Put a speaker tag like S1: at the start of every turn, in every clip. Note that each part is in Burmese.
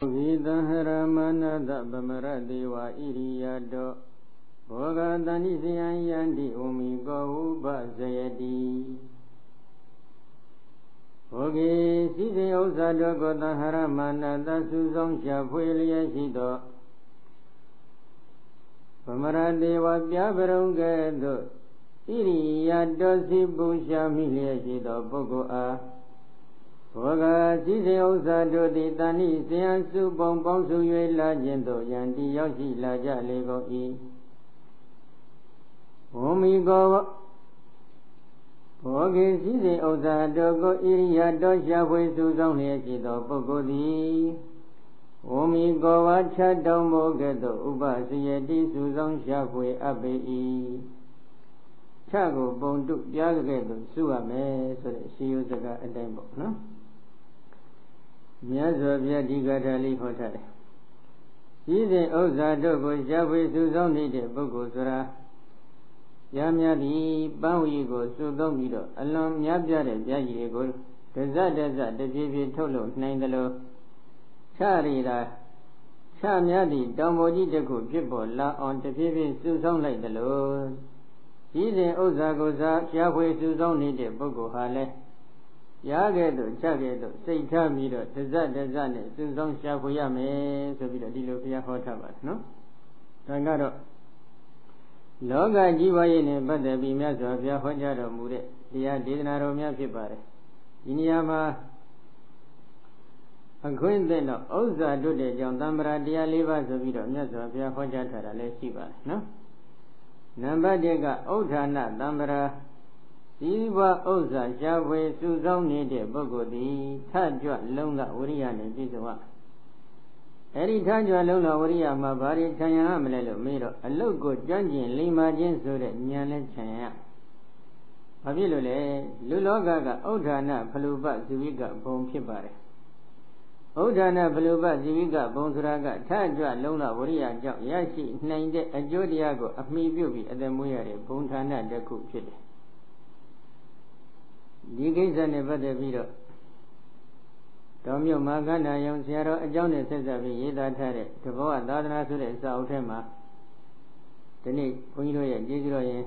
S1: ဂိတဟရမနတပမရတေဝဣရိယတောဘောဂတဏိစယံယန္တိဩမိကောဥပဇယတိဘောဂေစိစေဥစ္စာတောကောတဟရမနတသုဆောင်ရှာဖွေလျက်ရှိသောပမရတေဝပြပရုံကဲ့သို့ဣရိယတောစိပူရှာမိလျက်ရှိသောပုဂ္ဂိုလ်အား ဘောဂစည်းစိမ်ဥစ္စာတို့သည်တဏိဇယံစုပုံပေါင်းစု၍လာခြင်းသို့ယံတိရောက်ရှိလာကြလေကုန်၏ဝမိကောဘောဂေစည်းစိမ်ဥစ္စာတို့ကိုဣရိယာတော်ရှာဖွေစုဆောင်လျက်ရှိသောပုဂ္ဂိုလ်သည်ဝမိကောဝါချတောင်းဖို့ကဲ့သို့ဥပစယတိစုဆောင်ရှာဖွေအပ်ပေ၏ချကိုပုံတုပြားကဲ့သို့စုရမယ်ဆိုတဲ့ရှိယုစကားအတိုင်းပေါ့နော် မြတ်စွာဘုရားဒီကထာလေးဟောထားတယ်။ဤစဉ်ဥစ္စာတို့ကိုရှားဖွေစုဆောင်နေတဲ့ပုဂ္ဂိုလ်ဆိုတာရများသည်ပန်းဝီကိုစုသုံးပြီးတော့အလွန်များပြတဲ့ပြားကြီးတွေကိုဒဇဒဇတပြေးပြေးထုတ်လို့နိုင်တယ်လို့ချရီတာချများသည့်တောင်ပေါ်ကြီးတစ်ခုဖြစ်ပေါ်လာအောင်တပြေးပြေးစုဆောင်လိုက်တယ်လို့ဤစဉ်ဥစ္စာကိုစားရှားဖွေစုဆောင်နေတဲ့ပုဂ္ဂိုလ်ဟာလည်း ရခဲ့တော့ချခဲ့တော့စိတ်ထားပြီးတော့တဇတ်တဇတ်နဲ့စုဆောင်ရှာဖွေရမယ်ဆိုပြီးတော့ဒီလိုဘုရားဟောထားပါတယ်နော်ဒါကတော့လောကကြီးပွားရေးနဲ့ပတ်သက်ပြီးမြတ်စွာဘုရားဟောကြားတော်မူတဲ့တရားဒေသနာတော်များဖြစ်ပါတယ်ဒီနေရာမှာအခွင့်အရေးတော့ဥစ္စာတို့တဲ့ကြောင့်သံဃာတရား၄ပါးဆိုပြီးတော့မြတ်စွာဘုရားဟောကြားထားတာလည်းရှိပါတယ်နော်နံပါတ်၁ကဥဋ္ဌာဏသံဃာ ဒီဘဥစ္စာရှားဖွေစုဆောင်နေတဲ့ပုဂ္ဂိုလ်သည်ထကြွလုံးကဝိရိယနဲ့ပြည့်စုံရအဲ့ဒီထကြွလုံးကဝိရိယမှာဘာတွေခြံရမလဲလို့မေးတော့အလုတ်ကိုကြွန့်ကျင်လိမ္မာခြင်းဆိုတဲ့ဉာဏ်နဲ့ခြံရဘာဖြစ်လို့လဲလူလောကကဥဒ္ဌာဏဖလူပဇီဝိကဘုံဖြစ်ပါတယ်ဥဒ္ဌာဏဖလူပဇီဝိကဘုံဆိုတာကထကြွလုံးကဝိရိယကြောင့်ရရှိနိုင်တဲ့အကျိုးတရားကိုအမိပြုပြီးအသက်မွေးရတဲ့ဘုံဌာနတစ်ခုဖြစ်တယ် ဒီကိစ္စနဲ့ပတ်သက်ပြီးတော့တော်မြို့မှာကန္နာယုံဆရာတော်အကြောင်းနဲ့ဆက်ဆက်ပြီးရေးသားထားတဲ့တဘောသာသနာဆိုတဲ့စာအုပ်ထဲမှာဒီနေ့ဘုန်းကြီးတို့ရဲ့ကျေးဇူးတော်ရင်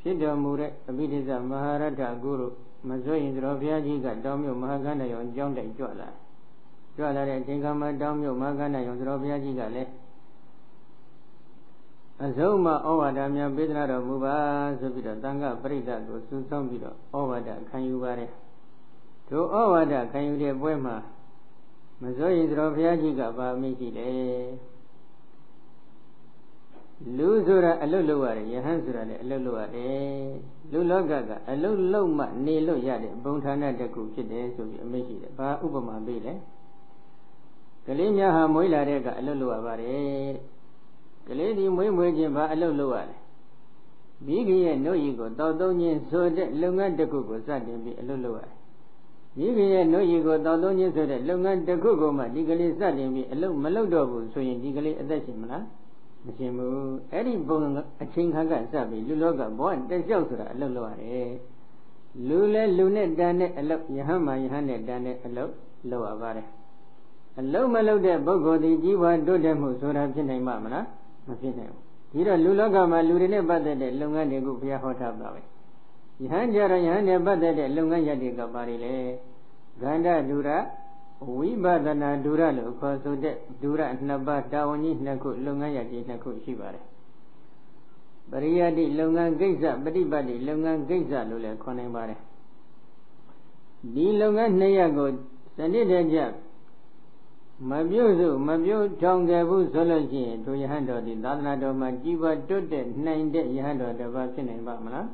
S1: ဖြစ်တော်မူတဲ့အဘိဓိစ္စမဟာရတ္တဂုရုမစွရင်တော်ဘုရားကြီးကတောင်းမြို့မဟာကန္နာယုံအကြောင်းတိုင်ကြွလာကြွလာတဲ့အချိန်ခါမှာတောင်းမြို့မဟာကန္နာယုံတော်ဘုရားကြီးကလည်း အဆုံးမဩဝါဒများပေးသနာတော်မူပါဆိုပြီးတော့တန်ခပရိသတ်ကိုစူးစောင်းပြီးတော့ဩဝါဒခံယူပါတယ်ထိုဩဝါဒခံယူတဲ့ပွဲမှာမစိုးရင်တော်ဘုရားကြီးကပါမိရှိတယ်လူဆိုတာအလုတ်လုရတယ်ယဟန်ဆိုတာလည်းအလုတ်လုရတယ်လူလောကကအလုတ်လုမှနေလို့ရတဲ့ဘုံဌာနတစ်ခုဖြစ်တယ်ဆိုပြီးအမိရှိတယ်ဘာဥပမာပေးလဲကလေးများဟာမွေးလာတဲ့ကအလုတ်လုရပါတယ် ကလေးဒီမွေးမွေးချင်းဘာအလုပ်လုပ်ရလဲမိခင်ရဲ့နှုတ်ရည်ကိုတောက်သုံးခြင်းဆိုတဲ့လုပ်ငန်းတစ်ခုကိုစတင်ပြီးအလုပ်လုပ်ရတယ်မိခင်ရဲ့နှုတ်ရည်ကိုတောက်သုံးခြင်းဆိုတဲ့လုပ်ငန်းတစ်ခုကိုမှဒီကလေးစတင်ပြီးအလုပ်မလုပ်တော့ဘူးဆိုရင်ဒီကလေးအသက်ရှင်မလားမရှင်ဘူးအဲ့ဒီပုံအချိန်ခါကစပြီးလူလောကဘောတက်လျှောက်ဆိုတာအလုပ်လုပ်ရတယ်လူလဲလူနဲ့တန်တဲ့အလုပ်ယဟန်မှာယဟန်နဲ့တန်တဲ့အလုပ်လုပ်ရပါတယ်အလုံးမလုံးတဲ့ပုဂ္ဂိုလ်ဒီကြီးပွားတိုးတက်မှုဆိုတာဖြစ်နိုင်မှာမလား မဖြစ်နိုင်ဘူးဒီတော့လူလောကမှာလူတွေနဲ့ပတ်သက်တဲ့လုပ်ငန်းတွေကိုဘုရားဟောထားပါပဲယဟန်ကြတော့ယဟန်နဲ့ပတ်သက်တဲ့လုပ်ငန်းရပ်တွေကပါလေလေဂန္ဓဒုရဝိပဿနာဒုရလို့ခေါ်ဆိုတဲ့ဒုရနှစ်ပါးတာဝန်ကြီးနှစ်ခုလုပ်ငန်းရပ်တွေနှစ်ခုရှိပါတယ်ပရိယတိလုပ်ငန်းကိစ္စပฏิပတ်တိလုပ်ငန်းကိစ္စလို့လည်းခေါ်နိုင်ပါတယ်ဒီလုပ်ငန်းနှစ်ရပ်ကိုစနစ်တကျ မပြုစုမပြုထောင်ခဲ့ဘူးဆိုလို့ရှိရင်တို့ယဟန်တော်ဒီသာသနာတော်မှာကြီးပွားတွတ်တဲ့နိုင်တဲ့ယဟန်တော်တစ်ပါးဖြစ်နိုင်ပါမလား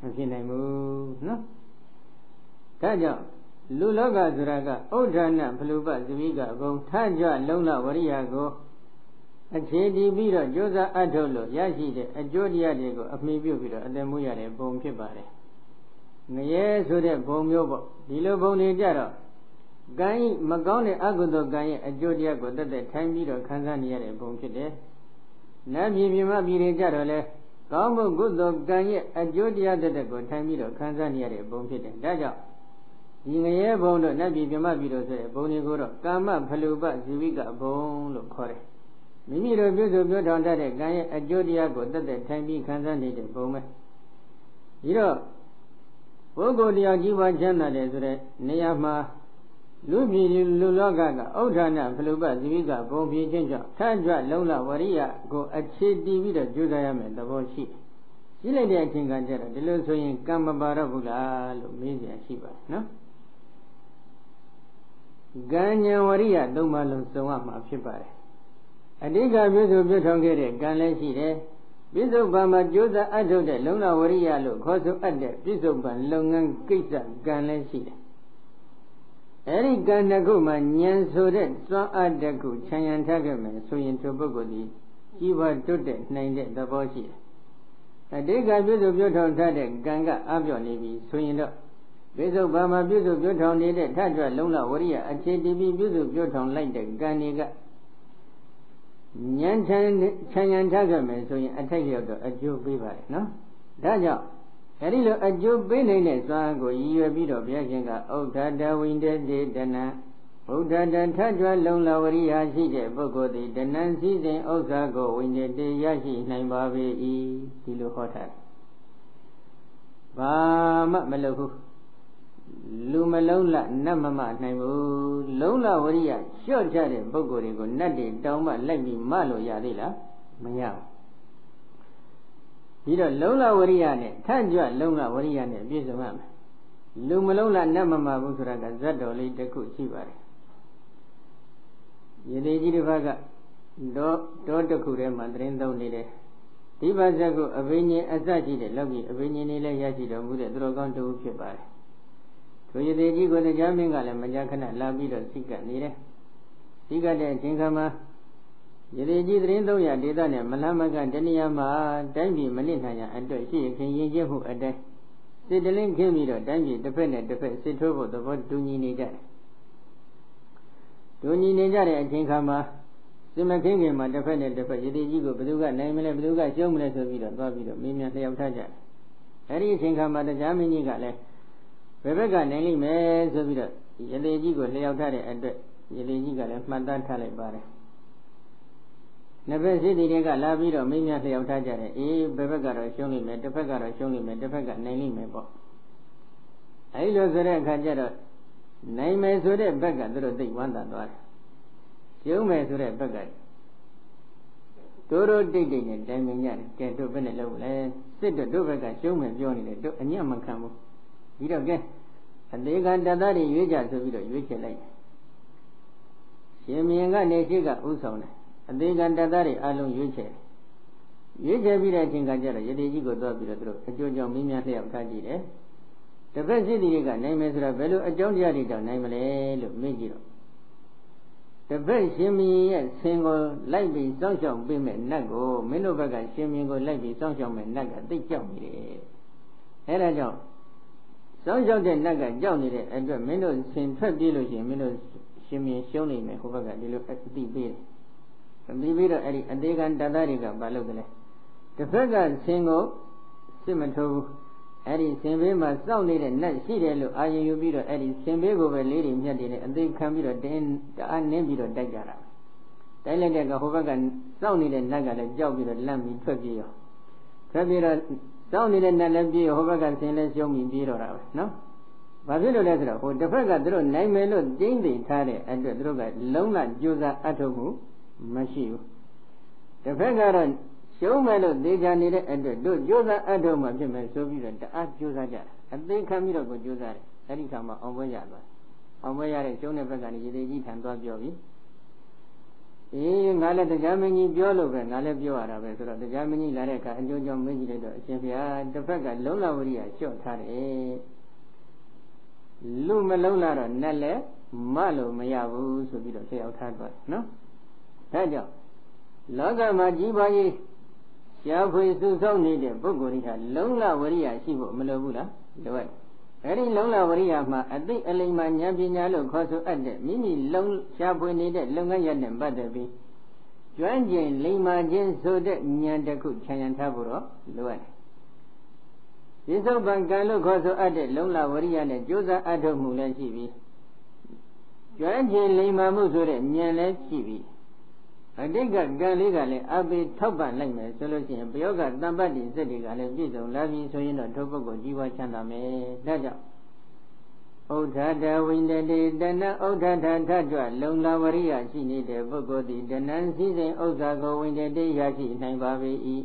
S1: မဖြစ်နိုင်ဘူးနော်ဒါကြောင့်လူလောကဆိုတာကဥဒ္ဒနာဘလူပဇဝိကအကုန်ထကြွလုံလဝရိယကိုအခြေတည်ပြီးတော့ကြိုးစားအထုတ်လို့ရရှိတဲ့အကျိုးတရားတွေကိုအမိပြုပြီးတော့အတည်မှုရတဲ့ဘုံဖြစ်ပါတယ်ငရဲဆိုတဲ့ဘုံမျိုးပေါ့ဒီလိုဘုံတွေကြတော့ ကံဤမကောင်းတဲ့အကုသိုလ်ကံရဲ့အကျိုးတရားကိုတက်တက်ထိုင်ပြီးတော့ခံစားနေရတဲ့ဘုံဖြစ်တယ်။နတ်ပြည်ပြမပြည်တွေကြတော့လေကောင်းမှုကုသိုလ်ကံရဲ့အကျိုးတရားတက်တက်ကိုထိုင်ပြီးတော့ခံစားနေရတဲ့ဘုံဖြစ်တယ်။ဒါကြောင့်ဒီငရဲဘုံတို့နတ်ပြည်မြမပြည်တို့ဆိုတဲ့ဘုံတွေကိုတော့ကာမဖလူပဇီဝိကဘုံလို့ခေါ်တယ်မိမိတို့ပြုစုပြောထောင်တတ်တဲ့ကံရဲ့အကျိုးတရားကိုတက်တက်ထိုင်ပြီးခံစားနေတဲ့ဘုံပဲဒီတော့ပုဂ္ဂိုလ်တရားကြီးပွားချမ်းသာတယ်ဆိုတဲ့နေရာမှာ လူပြည်လူလောကကဥဒ္ဌာဏဖလူပသီမိကဘုံပြင်းချင်းကြောင့်ထကြွလုံးလဝရိယကိုအခြေတည်ပြီးတော့ကြိုးစားရမယ်သဘောရှိရှိလိုက်တဲ့အချိန်ကကျတော့ဒီလိုဆိုရင်ကံမပါတော့ဘူးလားလို့မေးစရာရှိပါတယ်နော်ကံဉဏ်ဝရိယသုံးပါလုံးစုံရမှာဖြစ်ပါတယ်အဓိကပြုစုပြုထောင်ခဲ့တဲ့ကံလည်းရှိတယ်ပြစ္ဆုတ်ပံမှာကြိုးစားအထုတ်တဲ့လုံလဝရိယလို့ခေါ်ဆိုအပ်တဲ့ပြစ္ဆုတ်ပံလုပ်ငန်းကိစ္စကံလည်းရှိတယ် အဲဒီကံတစ်ခုမှာဉာဏ်ဆိုတဲ့စွမ်းအားတစ်ခုခြံရံထားခဲ့မယ်ဆိုရင်သူပုဂ္ဂိုလ်ဒီကြီးပွားတွတ်တဲ့နိုင်တဲ့သဘောရှိတယ်အတိတ်ကပြည့်စုံပြုထောင်ထားတဲ့ကံကအပြော့နေပြီဆိုရင်တော့ပြစ္ဆုတ်ဘာမှာပြည့်စုံပြုထောင်နေတဲ့ထကြွလုံလဝရိယအခြေတည်ပြီးပြည့်စုံပြုထောင်လိုက်တဲ့ကံတွေကဉာဏ်ချမ်းချမ်းရန်ထားကြမယ်ဆိုရင်အထိုက်လျောက်တော့အကျိုးပေးပါတယ်နော်ဒါကြောင့် အဲဒီလိုအကျိုးပေးနိုင်တဲ့စွမ်းကိုရည်ရွယ်ပြီးတော့ဘုရားရှင်ကဩဒတဝိန္ဒေတေတနံဘုဒ္ဓတထကြွလုံလဝရိယာရှိတဲ့ပုဂ္ဂိုလ်သည်တဏ္ဍစည်းစိမ်ဥစ္စာကိုဝိညာဉ်တေရရှိနိုင်ပါပေ၏ဒီလိုဟောထားတယ်။ဘာမှမလုပ်ဘူးလူမလုံးလနတ်မမနိုင်ဘူးလုံလဝရိယလျှော့ချတဲ့ပုဂ္ဂိုလ်တွေကိုနတ်တွေတောင်းမှလိုက်ပြီးမလို့ရသေးလားမရဘူး ပြီးတော့လုံလဝရိယနဲ့ထကြွလုံလဝရိယနဲ့ပြည့်စုံရမယ်လူမလုံးလနတ်မမဘူးဆိုတာကဇတ်တော်လေးတစ်ခုရှိပါတယ်ယတိကြီးတစ်ဖက်ကဒေါဒေါတစ်ခုထဲမှာသတင်းသုံးနေတယ်ဒီပါဇက်ကိုအဘိညာဉ်အစရှိတဲ့လောက်ကြီးအဘိညာဉ်လေးလည်းရရှိတော်မူတဲ့သူတော်ကောင်းတူဖြစ်ပါတယ်ထိုယတိကြီးကိုတရားမင်းကလည်းမကြာခဏလာပြီးတော့စိတ်ကနေတယ်စိတ်ကတဲ့အချိန်ခါမှာ ယတိကြီးသတင်း300ဒေသနဲ့မလမကတဏှာမှာတိုင်းပြည်မနစ်နိုင်ရအတွက်ရှိခင်ရင်ကျင်းမှုအတိုင်းစစ်တလင်းခင်းပြီးတော့တိုင်းပြည်တစ်ဖက်နဲ့တစ်ဖက်စစ်ထိုးဖို့သဘောတူညီနေကြတယ်တူညီနေကြတဲ့အချိန်ခါမှာစမခင်းခင်မှာတစ်ဖက်နဲ့တစ်ဖက်ယတိကြီးကိုဘယ်သူကနိုင်မလဲဘယ်သူကရှုံးမလဲဆိုပြီးတော့သွားပြီးတော့မင်းများလျှောက်ထားကြတယ်အဲဒီအချိန်ခါမှာတရားမင်းကြီးကလည်းဘယ်ဘက်ကနိုင်လိမ့်မယ်ဆိုပြီးတော့ယတိကြီးကိုလျှောက်ထားတဲ့အတွက်ယတိကြီးကလည်းမှတ်သားထားလိုက်ပါတယ် နှစ်ဖက်စိတ္တိတွေကလာပြီးတော့မင်းများလျှောက်ထားကြတယ်အေးဘယ်ဘက်ကတော့ရှုံးလိမ့်မယ်တစ်ဖက်ကတော့ရှုံးလိမ့်မယ်တစ်ဖက်ကနိုင်လိမ့်မယ်ပေါ့အဲဒီလိုဆိုတဲ့အခါကျတော့နိုင်မယ်ဆိုတဲ့ဘက်ကသူတို့သိဝမ်းသာသွားတယ်ရှုံးမယ်ဆိုတဲ့ဘက်ကတို့တို့တိတ်တိတ်နဲ့တိုင်ပင်ကြတယ်ကဲတို့ဘယ်နဲ့လုပ်လဲစစ်တို့တို့ဘက်ကရှုံးမယ်ပြောနေတယ်တို့အညံ့မခံဘူးပြီးတော့ကဲအသေးကတသားတွေရွေးကြဆိုပြီးတော့ရွေးချယ်လိုက်ရှင်မင်းကနေရှိကဥဆောင်တယ် အသေးကတသားတွေအလုံးရွေးချယ်ရွေးချယ်ပြီးတဲ့အချိန်ကကျတော့ယတိကြီးကိုသွားပြီးတော့သူတို့အကျိုးကြောင့်မင်းများလျှောက်ထားကြည့်တယ်တစ်ဖက်စစ်တီတွေကနိုင်မယ်ဆိုတော့ဘယ်လိုအကြောင်းတရားတွေကြောင့်နိုင်မလဲလို့မေးကြည့်တော့တစ်ဖက်ရှင်မင်းရဲ့ဆင်ကိုလိုက်ပြီးစောင့်ရှောက်ပေးမဲ့နတ်ကိုမင်းတို့ဘက်ကရှင်မင်းကိုလိုက်ပြီးစောင့်ရှောက်မဲ့နတ်ကသိကြောက်နေတယ်အဲဒါကြောင့်စောင့်ရှောက်တဲ့နတ်ကကြောက်နေတဲ့အတွက်မင်းတို့ဆင်ထွက်ပြေးလို့ရှိရင်မင်းတို့ရှင်မင်းရှုံးနေမယ်ဟိုဘက်ကဒီလိုအသိပေးတယ် အသိပေးတော့အဲ့ဒီအသေးကံတသားတွေကမလုပ်တယ်တစ်ဖက်ကဆင်ကိုစစ်မထိုးဘူးအဲ့ဒီဆင်ဘေးမှာစောင့်နေတဲ့နတ်ရှိတယ်လို့အာရုံယူပြီးတော့အဲ့ဒီဆင်ဘေးကိုပဲလေးတွေမြတ်တွေနဲ့အသေးခံပြီးတော့တင်းတအားနင်းပြီးတော့တိုက်ကြတာတိုက်လိုက်တဲ့ကဟိုဘက်ကစောင့်နေတဲ့နတ်ကလည်းကြောက်ပြီးတော့လန့်ပြီးထွက်ပြေးရောထွက်ပြေးတော့စောင့်နေတဲ့နတ်လည်းပြေးဟိုဘက်ကဆင်လည်းရှုံးပြီးပြေးတော့တာပဲနော်ဘာဖြစ်လို့လဲဆိုတော့ဟိုတစ်ဖက်ကသူတို့နိုင်မယ်လို့ကျင်းသိထားတဲ့အတွက်သူတို့ကလုံးလကြိုးစားအထောက်မှု မရှိဘူးတစ်ဖက်ကတော့ရှုံးမယ်လို့သေချာနေတဲ့အတွက်တို့ကြိုးစားအထောက်မှဖြစ်မယ်ဆိုပြီးတော့တအားကြိုးစားကြတာအသေးခံပြီးတော့ကိုကြိုးစားတယ်အဲ့ဒီခါမှာအောင်ပွဲရသွားအောင်ပွဲရတဲ့ရှုံးတဲ့ဘက်ကနေရေသေးကြီးထံသွားပြောပြီးအေးငါလည်းတရားမင်းကြီးပြောလို့ပဲငါလည်းပြောရတာပဲဆိုတော့တရားမင်းကြီးလာတဲ့အခါအကျိုးကြောင့်မင်းကြီးလိုက်တော့အရှင်ဘုရားတစ်ဖက်ကလုံလဝရိယလျှော့ထားတယ်လူမလုံးလာတော့နတ်လည်းမလို့မရဘူးဆိုပြီးတော့ဆရာထားသွားတယ်နော် ဒါကြောင့်လောကမှာကြီးပွားရေးရှားဖွေစုဆောင်းနေတဲ့ပုဂ္ဂိုလ်တွေဟာလုံလဝရိယရှိဖို့မလိုဘူးလားလိုအပ်အဲဒီလုံလဝရိယမှာအသိအလိမ္မာဉာဏ်ပညာလို့ခေါ်ဆိုအပ်တဲ့မိမိလုံရှားဖွေနေတဲ့လုပ်ငန်းရတဲ့ပတ်သက်ပြီးကျွမ်းကျင်လိမ္မာခြင်းဆိုတဲ့ဉာဏ်တစ်ခုခြံရံထားဖို့တော့လိုအပ်တယ်ပြစ္ဆုတ်ပံကံလို့ခေါ်ဆိုအပ်တဲ့လုံလဝရိယနဲ့ကြိုးစားအထုတ်မှုလည်းရှိပြီးကျွမ်းကျင်လိမ္မာမှုဆိုတဲ့ဉာဏ်လည်းရှိပြီး အတိတ်ကကံလေးကလည်းအပေထောက်ပံ့လိုက်မယ်ဆိုလို့ရှိရင်ပယောဂတံပတ္တိစက်တွေကလည်းပြည့်စုံလာပြီဆိုရင်တော့ထိုပုဂ္ဂိုလ်ကြီးပွားချမ်းသာမယ်ဒါကြောင့်ဥဒ္ဓတဝိန္ဒတိတဏဥဒ္ဓထထကြွလုံလာဝရိယရှိနေတဲ့ပုဂ္ဂိုလ်သည်တဏံစည်းစိမ်ဥစ္စာကိုဝိန္ဒတိရရှိနိုင်ပါ၏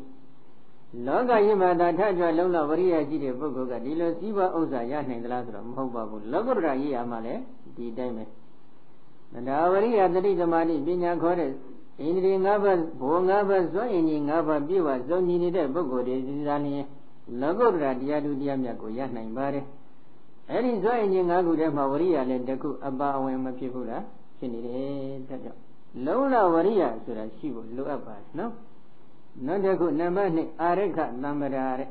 S1: လောကကြီးမှာသာထကြွလုံလာဝရိယရှိတဲ့ပုဂ္ဂိုလ်ကဒီလိုစည်းပွားဥစ္စာရနိုင်သလားဆိုတော့မဟုတ်ပါဘူးလောကုတ္တရာကြီးရမှာလည်းဒီတိုင်းပဲဒါဝရိယတတိသမာဓိပညာခေါ်တဲ့ ဣန္ဒြေ၅ပါးဘော၅ပါးစွန့်အင်ကြီး၅ပါးပြည့်ဝစုံညီနေတဲ့ပုဂ္ဂိုလ်တွေဒီသာလျင်လောကုတ္တရာတရားသူတရားမြတ်ကိုရနိုင်ပါတယ်အဲ့ဒီစွန့်အင်ကြီး၅ခုထဲမှာဝရိယလည်းတစ်ခုအပါအဝင်မဖြစ်ဘူးလားဖြစ်နေတယ်ဒါကြောင့်လုံးလဝရိယဆိုတာရှိဖို့လိုအပ်ပါတယ်နော်နောက်တစ်ခုနံပါတ်2အာရခသံ္မရာတဲ့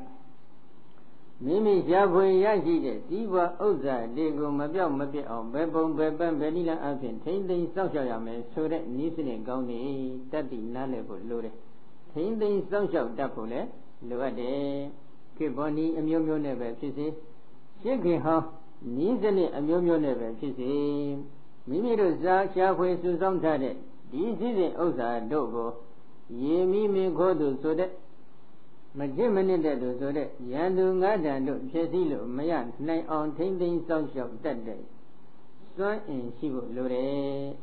S1: မိမိရှားဖွေရရှိတဲ့ဇီဝဥစ္စာတွေကိုမပြောက်မပြတ်အောင်ဘယ်ပုံဘယ်ပန်းဘယ်နည်းလမ်းအဖြစ်ထိမ့်သိမ်းစောင့်ရှောက်ရမယ်ဆိုတဲ့နည်းစနစ်ကောင်းနေတတ်တည်နားလည်ဖို့လိုတယ်ထိမ့်သိမ်းစောင့်ရှောက်တတ်ဖို့လည်းလိုအပ်တယ်ခေဘောနီအမျိုးမျိုးနဲ့ပဲဖြစ်စေရှစ်ခင်ဟောင်းနည်းစနစ်အမျိုးမျိုးနဲ့ပဲဖြစ်စေမိမိတို့ဇာရှားဖွေစုဆောင်ထားတဲ့ဒီစည်းစိမ်ဥစ္စာတို့ကိုရေမိမိခိုးသူဆိုတဲ့ မကြည့်မနစ်တဲ့သူဆိုတဲ့ရန်သူငါးတန်တို့ဖြစ်စည်းလို့မရနိုင်အောင်ထိမ့်သိမ်းစောင့်ရှောက်တတ်တဲ့စွမ်းအင်ရှိဖို့လိုတယ်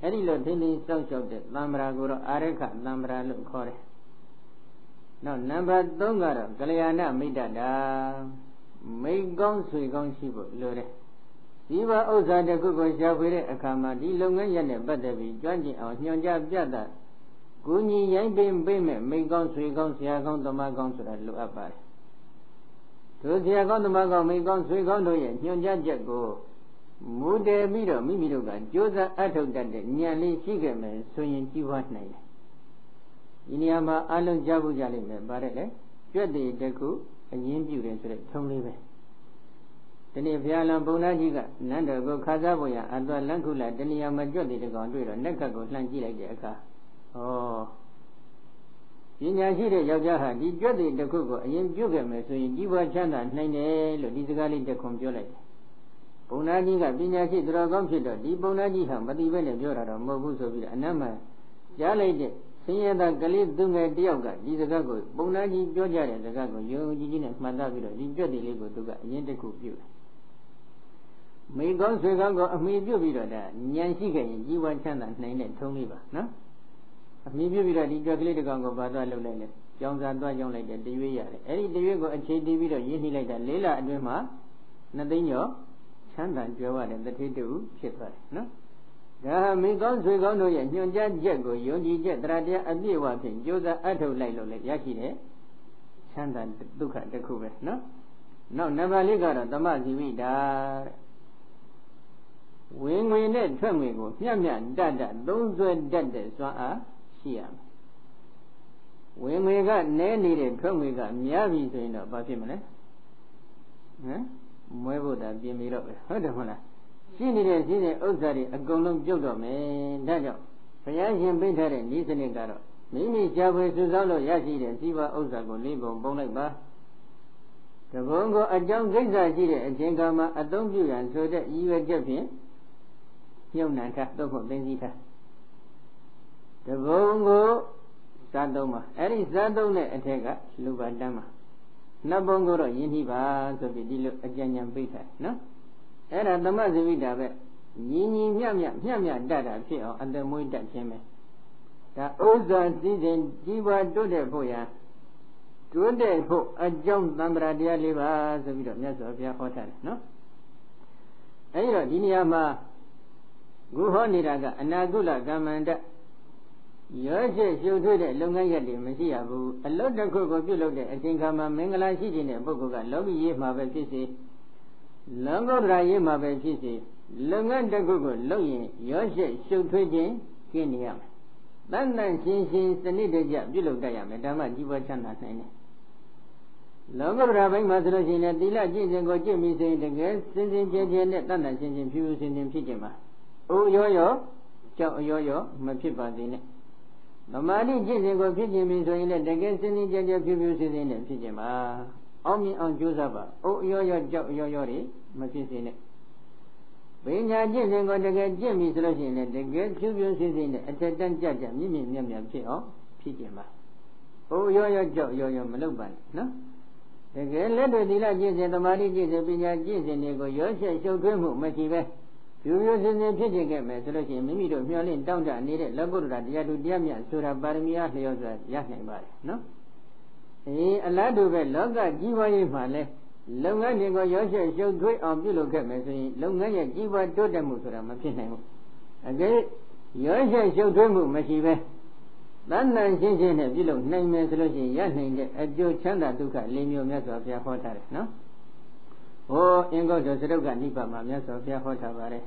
S1: အဲ့ဒီလိုထိမ့်သိမ်းစောင့်ရှောက်တဲ့သံ္မာရာကိုတော့အာရခသံ္မာရာလို့ခေါ်တယ်နောက်နံပါတ်3ကတော့ကလျာဏမိတ်တတာမိတ်ကောင်းဆွေကောင်းရှိဖို့လိုတယ်ဒီဘဥစ္စာတစ်ခုကိုရှာဖွေတဲ့အခါမှာဒီလုပ်ငန်းရက်နဲ့ပတ်သက်ပြီးကြွန့်ကျင်အောင်ညွှန်ကြားပြသ ကိုညီရိုင်းပင်ပေးမဲ့မိကောင်းဆွေကောင်းဆရာကောင်းတမကောင်းဆိုတာလိုအပ်ပါတယ်တို့ဆရာကောင်းတမကောင်းမိကောင်းဆွေကောင်းတို့ရဲ့ညွှန်ကြားချက်ကိုမူတည်ပြီးတော့မိမိတို့ကကြိုးစားအထောက်တတ်တဲ့ဉာဏ်လေးရှိခဲ့မယ်ဆိုရင်ကြီးပွားနိုင်တယ်ဒီနေရာမှာအလုံးကြားဖို့ကြလိမ့်မယ်ဗါတဲ့လေကြွက်တည်တခုအရင်ပြုတယ်ဆိုတဲ့ထုံးလေးပဲဒီနေ့ဘုရားလံဘုံသားကြီးကနန္ဒကိုခါစားဖို့ရအတော်လန့်ခုလာတဏှာမကြွက်တည်တကောင်တွေ့တော့နက်ခတ်ကိုလှမ်းကြည့်လိုက်တဲ့အခါ ဩပညာရှိတဲ့ယောက်ျားဟာဒီကြွက်တဲ့တစ်ခုကိုအရင်ပြုတ်ခဲ့မယ်ဆိုရင်ကြီးပွားချမ်းသာနိုင်တယ်လို့ဒီစကားလေးတက်ခွန်ပြောလိုက်တယ်။ပုံနာကြီးကပညာရှိသူတော်ကောင်းဖြစ်တော့ဒီပုံနာကြီးဟာမတိပဲနဲ့ပြောတာတော့မဟုတ်ဘူးဆိုပြီးတော့အနမ်းမှကြားလိုက်တဲ့ဆင်းရဲသားကလေးသူငယ်တယောက်ကဒီစကားကိုပုံနာကြီးပြောကြတဲ့စကားကိုယုံကြည်ကြီးနဲ့မှတ်သားပြီးတော့ဒီကြွက်တဲ့လေးကိုသူကအရင်တစ်ခုပြုတ်တယ်။မိကောင်းဆွေကောင်းကိုအမိပြုတ်ပြီးတော့ဒါဉာဏ်ရှိခဲ့ရင်ကြီးပွားချမ်းသာနိုင်တဲ့ထုံးလေးပါနော်။ အမြင်ပြပြီးတော့ဒီကြွက်ကလေးတစ်ကောင်ကိုဘာသွားလုပ်လိုက်လဲကြောင်စာသွားကြောင်လိုက်တယ်တရွေးရတယ်အဲ့ဒီတရွေးကိုအခြေတည်ပြီးတော့ရင်းနှီးလိုက်တာလေးလအတွင်းမှာနှစ်သိန်းကျော်ချမ်းသာကြွယ်ဝတဲ့တတိတူဖြစ်သွားတယ်နော်ဒါဟာမိကောင်းဆွေကောင်းတို့ရဲ့ညွှန်ကြားချက်ကိုယုံကြည်ချက်တရားတရားအပြည့်အဝဖြင့်ကြိုးစားအထုတ်လိုက်လို့လည်းရရှိတဲ့ချမ်းသာဒုက္ခတစ်ခုပဲနော်နောက်နံပါတ်လေးကတော့သမဇီဝိတာဝင်ငွေနဲ့ထွက်ငွေကိုမျှမျှတတ်တတ်သုံးဆွဲတတ်တဲ့စွမ်းအား ရှိရမယ်ဝင်ငွေကနည်းနေတဲ့ထွက်ငွေကများပြီဆိုရင်တော့ဘာဖြစ်မလဲဟမ်မွဲဖို့တာပြင်ပြီးတော့ပဲဟုတ်တယ်မဟုတ်လားရှိနေတဲ့ရှိတဲ့ဥစ္စာတွေအကုန်လုံးပြုတ်တော့မယ်ဒါကြောင့်ဘုရားရှင်ပြထားတဲ့ဤစနစ်ကတော့မိမိရှားဖွေစုဆောင်းလို့ရရှိတဲ့စီးပွားဥစ္စာကိုလေးပုံပုံလိုက်ပါတဘုံကိုအကြောင်းကိစ္စရှိတဲ့အချိန်ကမှအသုံးပြုရန်ဆိုတဲ့ရည်ရွယ်ချက်ဖြင့်မြုပ်နှံထားသို့မဟုတ်သိသိထား တဘုံကိုဇာသုံးပါအဲ့ဒီဇာသုံးတဲ့အထက်ကလူပါတန်းပါနှစ်ဘုံကိုတော့ယဉ်နှီးပါဆိုပြီးဒီလိုအကြံဉာဏ်ပိတ်ထားနော်အဲ့ဒါသမဇဝိတာပဲညီညီမြမြမြမြတတ်တာဖြစ်အောင်အတမွေးတတ်ခြင်းပဲဒါဥစ္စာစည်းစိမ်ကြီးပွားတိုးတက်ဖို့ရတိုးတက်ဖို့အကြောင်းသံဃာတရားလေးပါဆိုပြီးတော့မြတ်စွာဘုရားဟောထားတယ်နော်အဲဒီတော့ဒီနေရာမှာခုဟောနေတာကအနာကုလကမ္မန္တ ရောရှိရှုပ်ထွေးတဲ့လုပ်ငန်းရက်တွေမရှိရဘူးအလွတ်တစ်ခုကိုပြုလုပ်တဲ့အချိန်ခါမှာမင်္ဂလာရှိတဲ့ပုဂ္ဂိုလ်ကလောကီရေးမှာပဲဖြစ်စေလောကုတ္တရာရေးမှာပဲဖြစ်စေလုပ်ငန်းတစ်ခုကိုလုပ်ရင်ရောရှိရှုပ်ထွေးခြင်းကျင့်နေရမယ်တန်တန်ရှင်းရှင်းစနစ်တကျပြုလုပ်တတ်ရမယ်ဓမ္မကြီးပွားချမ်းသာနိုင်တယ်လောကုတ္တရာဘိုင်းမှာဆိုလို့ရှိရင်သီလကျင့်စဉ်ကိုကျင့်ပြီးဆိုရင်တကယ်စင်စင်ကြဲကြဲနဲ့တန်တန်ရှင်းရှင်းဖြူဖြူစင်စင်ဖြစ်ကြမှာ။အိုရောရောကြောက်ရောရောမဖြစ်ပါသေးနဲ့။ သမာဓိကျင့်စဉ်ကိုဖြစ်ခြင်းပြီဆိုရင်လည်းတကယ်စင်စင်ကြဲကြဲဖြူဖြူစင်စင်နဲ့ဖြစ်ခြင်းပါ။အောင်မြင်အောင်ကြိုးစားပါ။အိုးအရောရောကြောက်အရောရောတွေမဖြစ်စေနဲ့။ပညာကျင့်စဉ်ကိုတကယ်ကျင့်ပြီဆိုလို့ရှိရင်လည်းတကယ်ဖြူဖြူစင်စင်နဲ့အထက်တန်းကြကြမြင့်မြင့်မြတ်မြတ်ဖြစ်အောင်ဖြစ်ကြပါ။အိုးအရောရောကြောက်အရောရောမလုပ်ပါနဲ့နော်။တကယ်လက်တွေ့သီလကျင့်စဉ်သမာဓိကျင့်စဉ်ပညာကျင့်စဉ်တွေကိုရောချက်ရှုပ်ထွေးမှုမရှိပဲ ဖြူဖြူစင်စင်ဖြစ်ခြင်းခဲ့မယ်ဆိုလို့ရှိရင်မိမိတို့မျှော်လင့်တောင်းတနေတဲ့လောကုတ္တရာတရားသူတရားမြတ်ဆိုတာပါရမီအားလျော်စွာရနိုင်ပါတယ်နော်။အေးအလားတူပဲလောကကြီးပွားရေးမှာလဲလုပ်ငန်းတွေကိုရောရှက်ရှုပ်ထွေးအောင်ပြုလုပ်ခဲ့မယ်ဆိုရင်လုပ်ငန်းရဲ့ကြီးပွားတိုးတက်မှုဆိုတာမဖြစ်နိုင်ဘူးအကယ်ရောရှက်ရှုပ်ထွေးမှုမရှိပဲတဏ္ဍန်ရှင်းရှင်းနဲ့ပြုလုပ်နိုင်မယ်ဆိုလို့ရှိရင်ရနိုင်တဲ့အကျိုးချမ်းသာဒုက္ခ၄မျိုးမြတ်စွာဘုရားဟောထားတယ်နော် ဟောအင်္ဂုတ္တစရုပ်ကနိဗ္ဗာန်မှာမြတ်စွာဘုရားဟောထားပါတယ်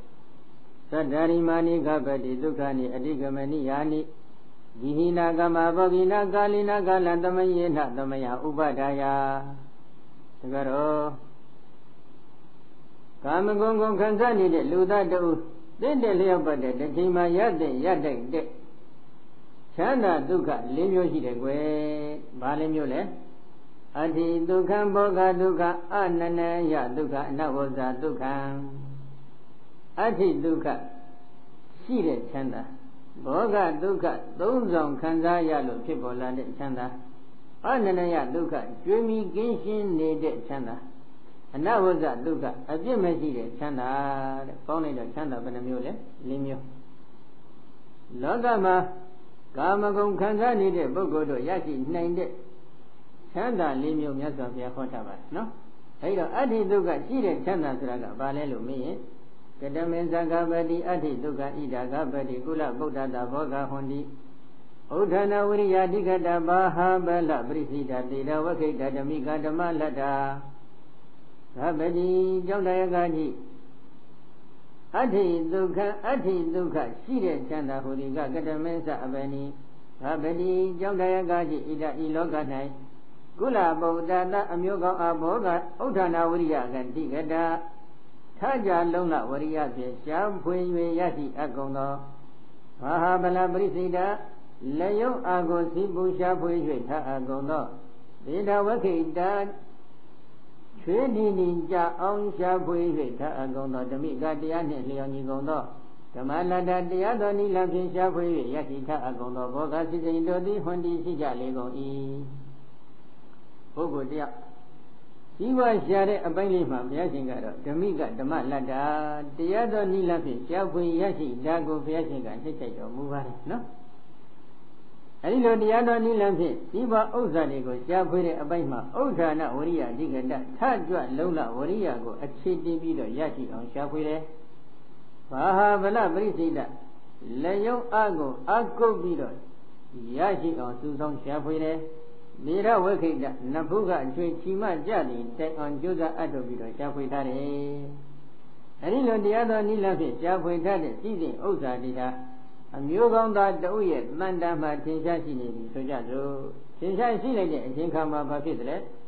S1: သတ္တရိမာနိကပတိဒုက္ခနိအတိကမနိယာနိဒီဟိနာကမဘောဂိနာကာလိနာကာလံသမယေနသမယဥပဒါယဒါကြတော့ကာမဂုဏ်ကိုခံစားနေတဲ့လူသားတို့တင့်တယ်လျောက်ပတ်တဲ့တစ်ချိန်မှာရတဲ့ရတဲ့တဲ့ချမ်းသာဒုက္ခ၄မျိုးရှိတယ်ကွယ်။ဘာ၄မျိုးလဲ။ အတ္တိဒုက္ခဘောဂဒုက္ခအနနယဒုက္ခအနဝဇ္ဇဒုက္ခအတ္တိဒုက္ခရှိတဲ့ချမ်းသာဘောဂဒုက္ခသုံးဆောင်ခံစားရလို့ဖြစ်ပေါ်လာတဲ့ချမ်းသာအနန္တယဒုက္ခကျွေးမိကင်းရှင်းနေတဲ့ချမ်းသာအနဝဇ္ဇဒုက္ခအပြစ်မရှိတဲ့ချမ်းသာတဲ့ပေါင်းလိုက်တော့ချမ်းသာဘယ်နှမျိုးလဲ၄မျိုးလောကမှာကာမဂုဏ်ခံစားနေတဲ့ပုဂ္ဂိုလ်တို့ရရှိနိုင်တဲ့ ချမ်းသာ၄မျိုးမြတ်စွာဘုရားဟောထားပါတယ်နော်အဲဒီတော့အဋ္ဌိဒုက္ခရှိတဲ့ချမ်းသာဆိုတာကဘာလဲလို့မေးရင်ကတမေသကပတိအဋ္ဌိဒုက္ခဣဒာကပတိကုလဗုဒ္ဓတာဘောဂဟွန်တိဥဒ္ဓနာဝရိယတိကတဘာဟာဘလပရိစိတာတေရဝခိတဓမိကဓမ္မလတ္တာသဗ္ဗတိကြောင့်တရားကကြီးအဋ္ဌိဒုက္ခအဋ္ဌိဒုက္ခရှိတဲ့ချမ်းသာဟူဒီကကတမေသအဘယ်နိသဗ္ဗတိကြောင့်တရားကကြီးဣဒဤလောက၌ ကုလဗုဒ္ဓတာအမျိုးကောင်းအဘောကဥဒ္ဓနာဝရိယကတိကတာထကြလုံးလဝရိယဖြင့်ရှားဖွေ၍ရရှိအကုန်သောမဟာဗလပရိစိတလယုံအာကိုစီပူရှားဖွေ၍ထအကုန်သောဒေဒဝခိတချွေးဒီနီကြအောင်ရှားဖွေ၍ထအကုန်သောဓမိကတရားနှင့်လျော်ညီကုန်သောဓမ္မလတ္တတရားတော်နိလဖြင့်ရှားဖွေ၍ရရှိထအကုန်သောဘောဂစိစိန်တို့သည်ဟွန်တီရှိကြလေကုန်၏ ပုဂ္ဂိုလ်တယောက်ကြီးပွားရှာတဲ့အပိုင်းလေးမှာဘုရားရှင်ကတော့ဓမိကဓမ္မလတ္တာတရားတော်နိလဖြင့်ရှားဖွေရရှိဒါကိုဘုရားရှင်ကနှိမ့်ချိုက်တော်မူပါတယ်နော်အဲဒီလိုတရားတော်နိလဖြင့်ဒီဘဥစ္စာတွေကိုရှားဖွေတဲ့အပိုင်းမှာဥဒ္ဌာဏဝရိယအဓိကတထကြွလုံးလဝရိယကိုအခြေတည်ပြီးတော့ရရှိအောင်ရှားဖွေတယ်ဘာဟာဗလပရိစိတလက်ယုံအကိုအကုတ်ပြီးတော့ရရှိအောင်စူးစောင်းရှားဖွေတယ် နေရဝိခိတနဖုကအကျွေချီမကြသည်တိုင်အောင်ကြိုးစားအပ်တော်ပြီးတော့ရှားဖွေထားတယ်။အဲဒီလိုတရားတော်နိလဖြင့်ရှားဖွေထားတဲ့စီစဉ်ဥစ္စာတွေဟာအမျိုးကောင်းသားတဦးရဲ့တန်တမ်းမှထင်ရှားရှိနေပြီဆိုကြစို့ထင်ရှားရှိလိုက်တဲ့အချိန်ခါမှာဘာဖြစ်တယ်လဲ။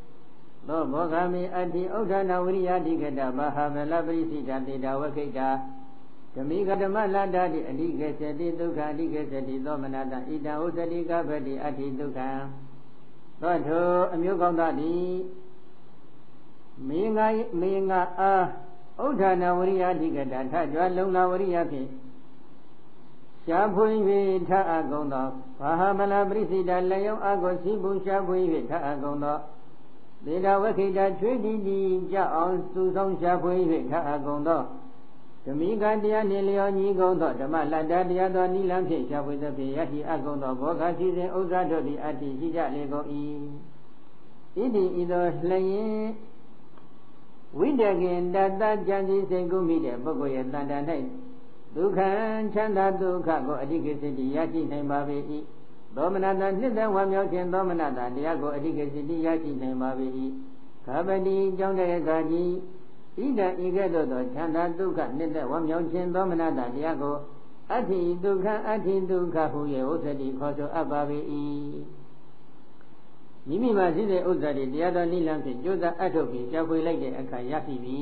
S1: သောဘောဂမေအတ္တိဥဒ္ဒနာဝရိယတိကတဘာဟာမလပရိစိတတေတာဝခိတာဓမိကဓမ္မလတ္တိအဓိကေသတိဒုက္ခအဓိကေသတိသောမနတဣတံဥစ္စတိကပတိအတ္တိဒုက္ခ သောထိုအမျိုးကောင်းသားသည်မင်းငါမင်းငါအားဥဒ္ဌာဏဝရိယတိကတထကြွလုံလာဝရိယဖြင့်ရှားဖွေ၍ထအကုန်သောဘာဟာမလပရိစိတလယုံအကိုစီပူရှားဖွေ၍ထအကုန်သောသေဒဝခိတချွေးတီတီကြအောင်စုဆောင်ရှားဖွေ၍ထအကုန်သော ဓမိကတရားနှင့်လျောညီကုန်သောဓမ္မလတ္တတရားသောနိလံဖြင့်ရှားဖွေသဖြင့်ယတိအကုန်သောဘောဂစီစဉ်ဥစ္စာတို့သည်အတ္တိရှိကြလေကုန်၏ဣတိဤသောလျင်ဝိတကင်တတကြံစီစိတ်ကုမိတဲ့ပုဂ္ဂိုလ်ရဲ့တန်တန်၌ဒုက္ခချမ်းသာဒုက္ခကိုအဓိကစိတ္တိရရှိနိုင်ပါပေ၏သောမနတနှစ်သက်ဝမ်းမြောက်ခြင်းသောမနတတရားကိုအဓိကစိတ္တိရရှိနိုင်ပါပေ၏ခဗတိကြောင့်တဲ့အခါကြီး ဣဒံဤကဲ့သို့သောချမ်းသာဒုက္ခနှစ်သက်ဝမ်းမြောက်ခြင်းသောမနတတရားကိုအဋ္ဌိဒုက္ခအဋ္ဌိဒုက္ခဟုရဲ့ဥစ္စတိခေါ်ဆိုအပ်ပါပေ၏မိမိမှာရှိတဲ့ဥစ္စာတွေတရားတော်နိလန်းဖြင့်ကြိုးစားအထုတ်ပြီးရှားဖွေလိုက်တဲ့အခါရရှိပြီ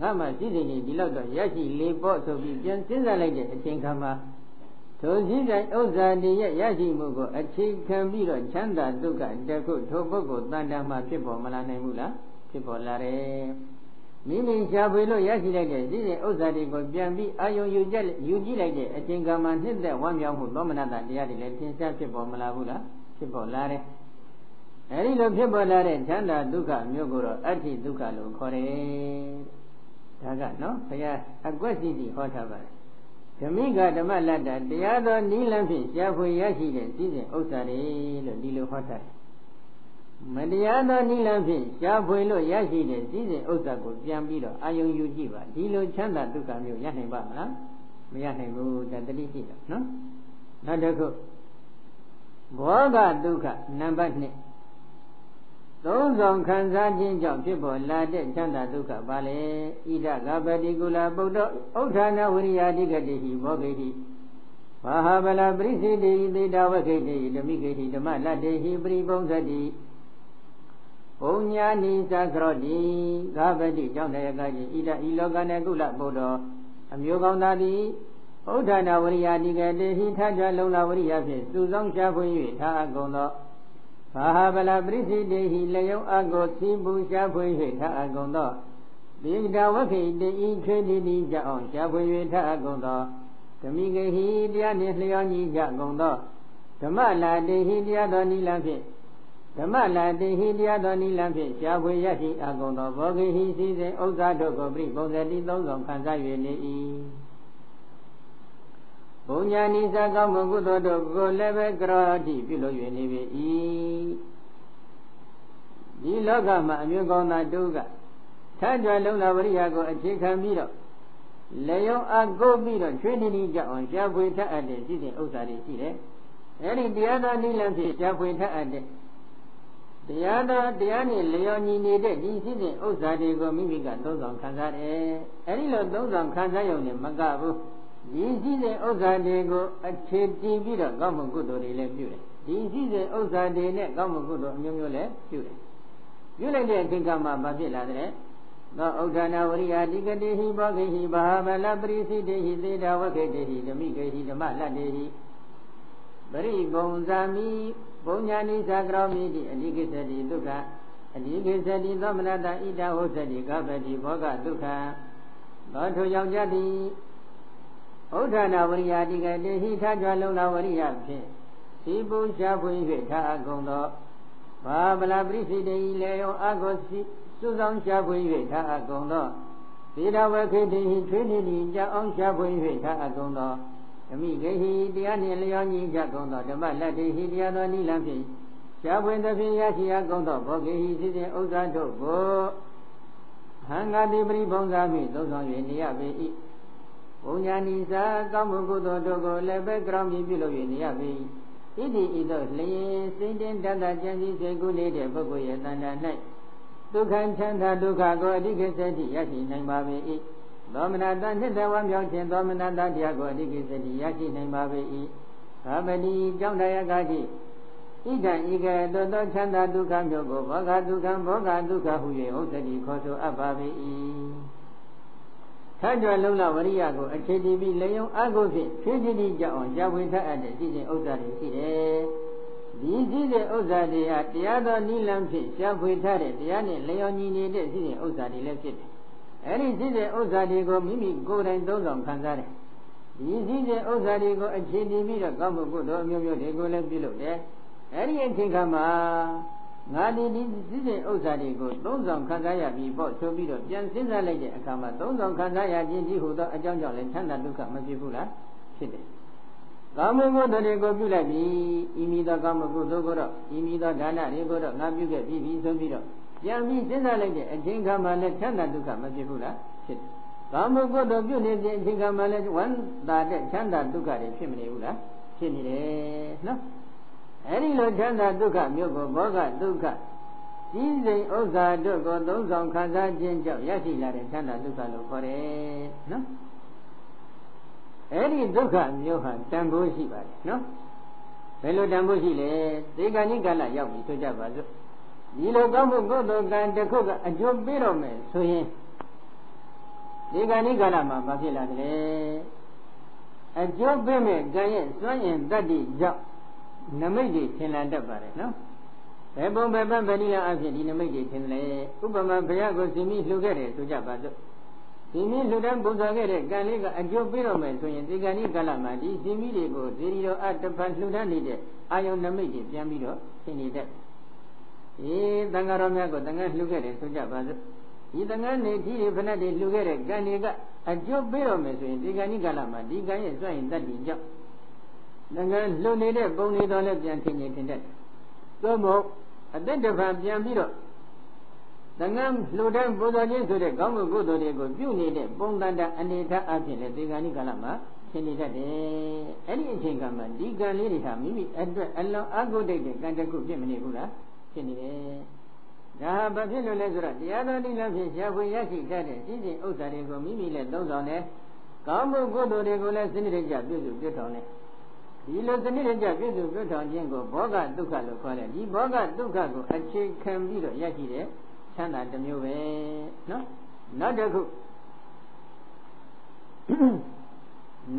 S1: ငါမှရှိတဲ့နေဒီလောက်တော့ရရှိလေပေါ့ဆိုပြီးပြန်စဉ်းစားလိုက်တဲ့အချိန်ခါမှာထထိုစည်းစိမ်ဥစ္စာတည်းရဲ့ရရှိမှုကိုအခြေခံပြီးတော့ချမ်းသာဒုက္ခတခုထိုပုဂ္ဂိုလ်တန်တာမှာဖြစ်ပေါ်မလာနိုင်ဘူးလားဖြစ်ပေါ်လာတယ် မိမိရှားဖွေလို့ရရှိလိုက်တဲ့စည်းစိမ်ဥစ္စာတွေကိုပြန်ပြီးအာယုံယူကြယူကြည့်လိုက်တဲ့အချိန်ကမှနှစ်သက်ဝမ်းမြောက်မှုသောမနတတရားတွေလည်းသင်ရှားဖြစ်ပေါ်မလာဘူးလားဖြစ်ပေါ်လာတယ်အဲဒီလိုဖြစ်ပေါ်လာတဲ့ချမ်းသာဒုက္ခမျိုးကိုတော့အဋ္ဌိဒုက္ခလို့ခေါ်တယ်ဒါကနော်ဘုရားအကွက်စီစီဟောထားပါတယ်ဓမိကဓမ္မလတ္တတရားတော်နိလန်းဖြင့်ရှားဖွေရရှိတဲ့စည်းစိမ်ဥစ္စာတွေလို့ဒီလိုဟောထားတယ် မတရားသောနိလန်းဖြင့်ရှားဖွေလို့ရရှိတဲ့စည်းစိမ်ဥစ္စာကိုပြန်ပြီးတော့အာယုံယူကြည့်ပါဒီလိုချမ်းသာဒုက္ခမျိုးရနိုင်ပါမလားမရနိုင်ဘူးဒါတတိရှိတာနော်နောက်တစ်ခုဘောဂဒုက္ခနံပါတ်2သုံးဆောင်ခံစားခြင်းကြောင့်ဖြစ်ပေါ်လာတဲ့ချမ်းသာဒုက္ခပါလေဣဒကပတိကုလပုဒ္ဓဥဋ္ဌာဏဝိရိယတိကတိဟိဘောဂိဟိဘာဟာဗလာပရိစိတိသေတဝခိတိဓမိဂိဟိဓမ္မလတ္တေဟိပရိပုံသတိ ဘုံညာနိသကရောတိဂါပတိကြောင့်တရကကြီးဣဒဤလောကနဲ့ကုလပုဒ္ဓအမျိုးကောင်းသားသည်ဥဋ္ဌာဏဝိရိယတိကတိဟိထကြလုံလာဝရိယဖြင့်စုဆောင်ရှားဖွင့်၍ထားအကုန်သောဘာဟာဗလာပရိစိတေဟိလယုံအကိုသီးပူရှားဖွေ၍ထအကုန်သောဒီဒဝခိတေဤခေတိတိကြအောင်ရှားဖွေ၍ထအကုန်သောဓမိဂဟိတရားနှင့်လျောညီကြကုန်သောဓမ္မလာတေဟိတရားတော်နိလဖြင့် ဓမ္မလာတေဟိတရားတော်နိလဖြင့်ရှားဖွေရရှိအကုန်သောဘောဂိဟိစီစဉ်ဥစ္စာတို့ကိုပြိပုံစံတိသုံးဆောင်ခံစား၍နေ၏ဘုံညာနိစ္စကောင်းမှုကုသိုလ်တို့ကိုလည်းပဲကရောတိပြုလို့၍နေပြီ၏ဒီလောကမှာအမြင့်ကောင်းသားတို့ကထကြွလုံးလာဝရိယကိုအခြေခံပြီးတော့လေယုံအကုတ်ပြီးတော့ချွေးနေနေကြအောင်ရှားဖွေထအပ်တဲ့ရှိတဲ့ဥစ္စာတွေရှိတယ်အဲဒီတရားတော်နိလန့်ဖြင့်ရှားဖွေထအပ်တဲ့ တရားတော်တရားနဲ့လျော်ညီနေတဲ့ဒီရှိတဲ့ဥစ္စာတွေကိုမိမိကသုံးဆောင်ခံစားတယ်အဲဒီလိုသုံးဆောင်ခံစားရုံနဲ့မကဘူးဒီရှိတဲ့ဥစ္စာတွေကိုအခြေတည်ပြီးတော့ကောင်းမှုကုသိုလ်တွေလည်းပြုတယ်ဒီရှိတဲ့ဥစ္စာတွေနဲ့ကောင်းမှုကုသိုလ်အမျိုးမျိုးလည်းပြုတယ်ပြုလိုက်တဲ့အချိန်ကမှမဖြစ်လာတဲ့သောဥဒ္ဒနာဝရိယာတိကတိဟိဘောဂိဟိဘာဝလပရိစိတေဟိသေတဝခေတေဟိဓမိကေဟိဓမ္မလတ္တေဟိပရိပုံဇာမိ ဘုံညာနိသကရောမိတိအဓိကိစ္စတိဒုက္ခအဓိကိစ္စတိသောမနတဣဒဟောသတိကပတိဘောဂဒုက္ခသောထိုယောက်ျားသည်ဥဒ္ဒနာဝရိယာတိကတေဟိထကြွလုံးလာဝရိယဖြင့်စီပူရှားဖွေ၍ထားအကုန်သောဘာဗလာပရိစိတေဤလေယောအကောစီစုဆောင်ရှားဖွေ၍ထားအကုန်သောသီလဝခေတိဟိထွေးနေတိကြောင်းအောင်ရှားဖွေ၍ထားအကုန်သော ဓမိဂေဟိတရားနှင့်လျော်ညီကြကုန်သောဓမ္မလတ္တိဟိတရားတော်နိလံဖြင့်ရှားဖွေသဖြင့်ရရှိအကုန်သောဘောဂေဟိစိစဉ်ဥစ္စာတို့ကိုဟံဃာတိပရိဘုံသာမိသုံးဆောင်၍နေရပေ၏ဘုံညာနိစာကောင်းမှုကုသိုလ်တို့ကိုလည်းပဲကြောင်းမြည်ပြုလို့ရနေရပြီဣတိဤသို့လျင်စိတ်တင်တတ်တာကြံစည်စေကုနေတဲ့ပုဂ္ဂိုလ်ရဲ့တဏ္ဍာ၌ဒုက္ခချမ်းသာဒုက္ခကိုအဓိကစေတိရရှိနိုင်ပါပေ၏ သောမနာတနှစ်တဝမြောက်ခြင်းသောမနာတတရားကိုအဓိကစေတိရရှိနိုင်ပါပေ၏သာပတိကြောင့်တရားကတိဣဒံဤကဲ့သို့သောချမ်းသာဒုက္ခမျိုးကိုဘောဂဒုက္ခဘောဂဒုက္ခဟု၍ဟုတ်တည်းခေါ်ဆိုအပ်ပါပေ၏ထကြွလုံးလဝရိယကိုအခြေတည်ပြီးလေယုံအကုဖြင့်ဖြည်းဖြည်းချင်းကြောက်အောင်ရဝေထအပ်တဲ့ရှိတဲ့ဥစ္စာတွေရှိတယ်။ဒီရှိတဲ့ဥစ္စာတွေဟာတရားတော်နိလန်းဖြင့်ရှားဖွေထားတဲ့တရားနဲ့လျော်ညီနေတဲ့ရှိတဲ့ဥစ္စာတွေလည်းဖြစ်တယ်။ အဲဒီရှိတဲ့ဥစ္စာတွေကိုမိမိကိုယ်တိုင်သုံးဆောင်ခံစားတယ်။ဒီရှိတဲ့ဥစ္စာတွေကိုအခြေတည်ပြီးတော့ကောင်းမှုကုသိုလ်အမျိုးမျိုးတွေကိုလည်းပြုလုပ်တယ်။အဲဒီအချိန်ခါမှာငါဒီဒီစည်းစိမ်ဥစ္စာတွေကိုသုံးဆောင်ခံစားရပြီးပေါ့ဆိုပြီးတော့ပြန်စဉ်းစားလိုက်တဲ့အခါမှာသုံးဆောင်ခံစားရခြင်းဒီဟူသောအကြောင်းကြောင့်လည်းချမ်းသာဒုက္ခမဖြစ်ဘူးလားဖြစ်တယ်။ကာမဂုဏ်တွေကိုပြုလိုက်ပြီးဤမိသောကာမဂုဏ်တို့ကိုတော့ဤမိသောဒါနတွေကိုတော့ငါပြုခဲ့ပြီးပြီဆိုပြီးတော့ ပြန်ပြီးစဉ်းစားလိုက်တဲ့အချိန်ခါမှလည်းချမ်းသာဒုက္ခမဖြစ်ဘူးလားဖြစ်တယ်။ကာမဂုဏ်တို့ပြုနေတဲ့အချိန်ခါမှလည်းဝမ်းသာတဲ့ချမ်းသာဒုက္ခတွေဖြစ်မနေဘူးလားဖြစ်နေတယ်နော်။အဲဒီလိုချမ်းသာဒုက္ခမျိုးကိုဘောဂဒုက္ခကြီးစိမ်ဥစ္စာတို့ကိုသုံးဆောင်ခံစားခြင်းကြောင့်ရရှိလာတဲ့ချမ်းသာဒုက္ခလို့ခေါ်တယ်နော်အဲဒီဒုက္ခမျိုးဟာတန်ဖိုးရှိပါတယ်နော်ဘယ်လိုတန်ဖိုးရှိလဲသေကဏိကလရောက်ပြီဆိုကြပါစို့ ဒီလိုကောင်းမှုကုသိုလ်ကံတစ်ခုကအကျိုးပေးတော့မယ်ဆိုရင်ဒီကဏိကလမှာမဖြစ်လာတယ်အကျိုးပေးမဲ့ကံရဲ့စွန့်ရင်တတ္တိကြောင့်နမိတ်တွေထင်လာတတ်ပါတယ်နော်ဘယ်ပုံဘယ်ပတ်ဗဏိယအဖြစ်ဒီနမိတ်တွေထင်တယ်ဥပမာဘုရားကိုစီမိလှူခဲ့တယ်ဆိုကြပါစို့စီမိလှူတဲ့ပုံစံခဲ့တဲ့ကံလေးကအကျိုးပေးတော့မယ်ဆိုရင်ဒီကံဤကလမှာဒီစီမိတွေကိုဇီရီရောအတ္တပလှူဒန်းနေတဲ့အာယုန်နမိတ်တွေပြန်ပြီးတော့ထင်နေတတ် အေးတန်ဃာတော်များကိုတန်ဃာလှူခဲ့တယ်ဆိုကြပါစို့ဒီတန်ဃာနေကြီးတွေဖဏတ်တွေလှူခဲ့တဲ့ကံတွေကအကျိုးပေးတော့မယ်ဆိုရင်ဒီကံဤကလမှာဒီကံရဲ့စွန့်ရင်တတ်တည်ကြောင့်တန်ဃာလှူနေတဲ့ပုံတွေတော့လည်းပြန်ထင်နေထင်တတ်သို့မဟုတ်အသက်တပံပြန်ပြီးတော့တငန်းလှူဒန်းပူဇော်ခြင်းဆိုတဲ့ကောင်းမှုကုသိုလ်တွေကိုပြုနေတဲ့ပုံတန်တအနေထားအဖြစ်လည်းဒီကံဤကလမှာရှင်းနေတတ်တယ်အဲ့ဒီအချိန်ကမှဒီကံလေးတွေဟာမိမိအတွက်အလွန်အကုသိုလ်တဲ့ကံတစ်ခုဖြစ်မနေဘူးလား ဖြစ်နေတယ်ဒါဟာဘာဖြစ်လို့လဲဆိုတော့တရားတော်တိလဖြင့်ရှားဖွေရရှိတတ်တဲ့စိစဉ်ဥစ္စာတွေကိုမိမိလည်းသုံးဆောင်တယ်ကောင်းမှုကုသိုလ်တွေကိုလည်းစနစ်တကျပြုစုပြုထောင်တယ်ဒီလိုစနစ်တကျပြည့်စုံပြည့်ထောင်ခြင်းကိုဘောဂဒုက္ခလို့ခေါ်တယ်ဒီဘောဂဒုက္ခကိုအခြေခံပြီးတော့ရရှိတဲ့ချမ်းသာတစ်မျိုးပဲနော်နောက်တစ်ခု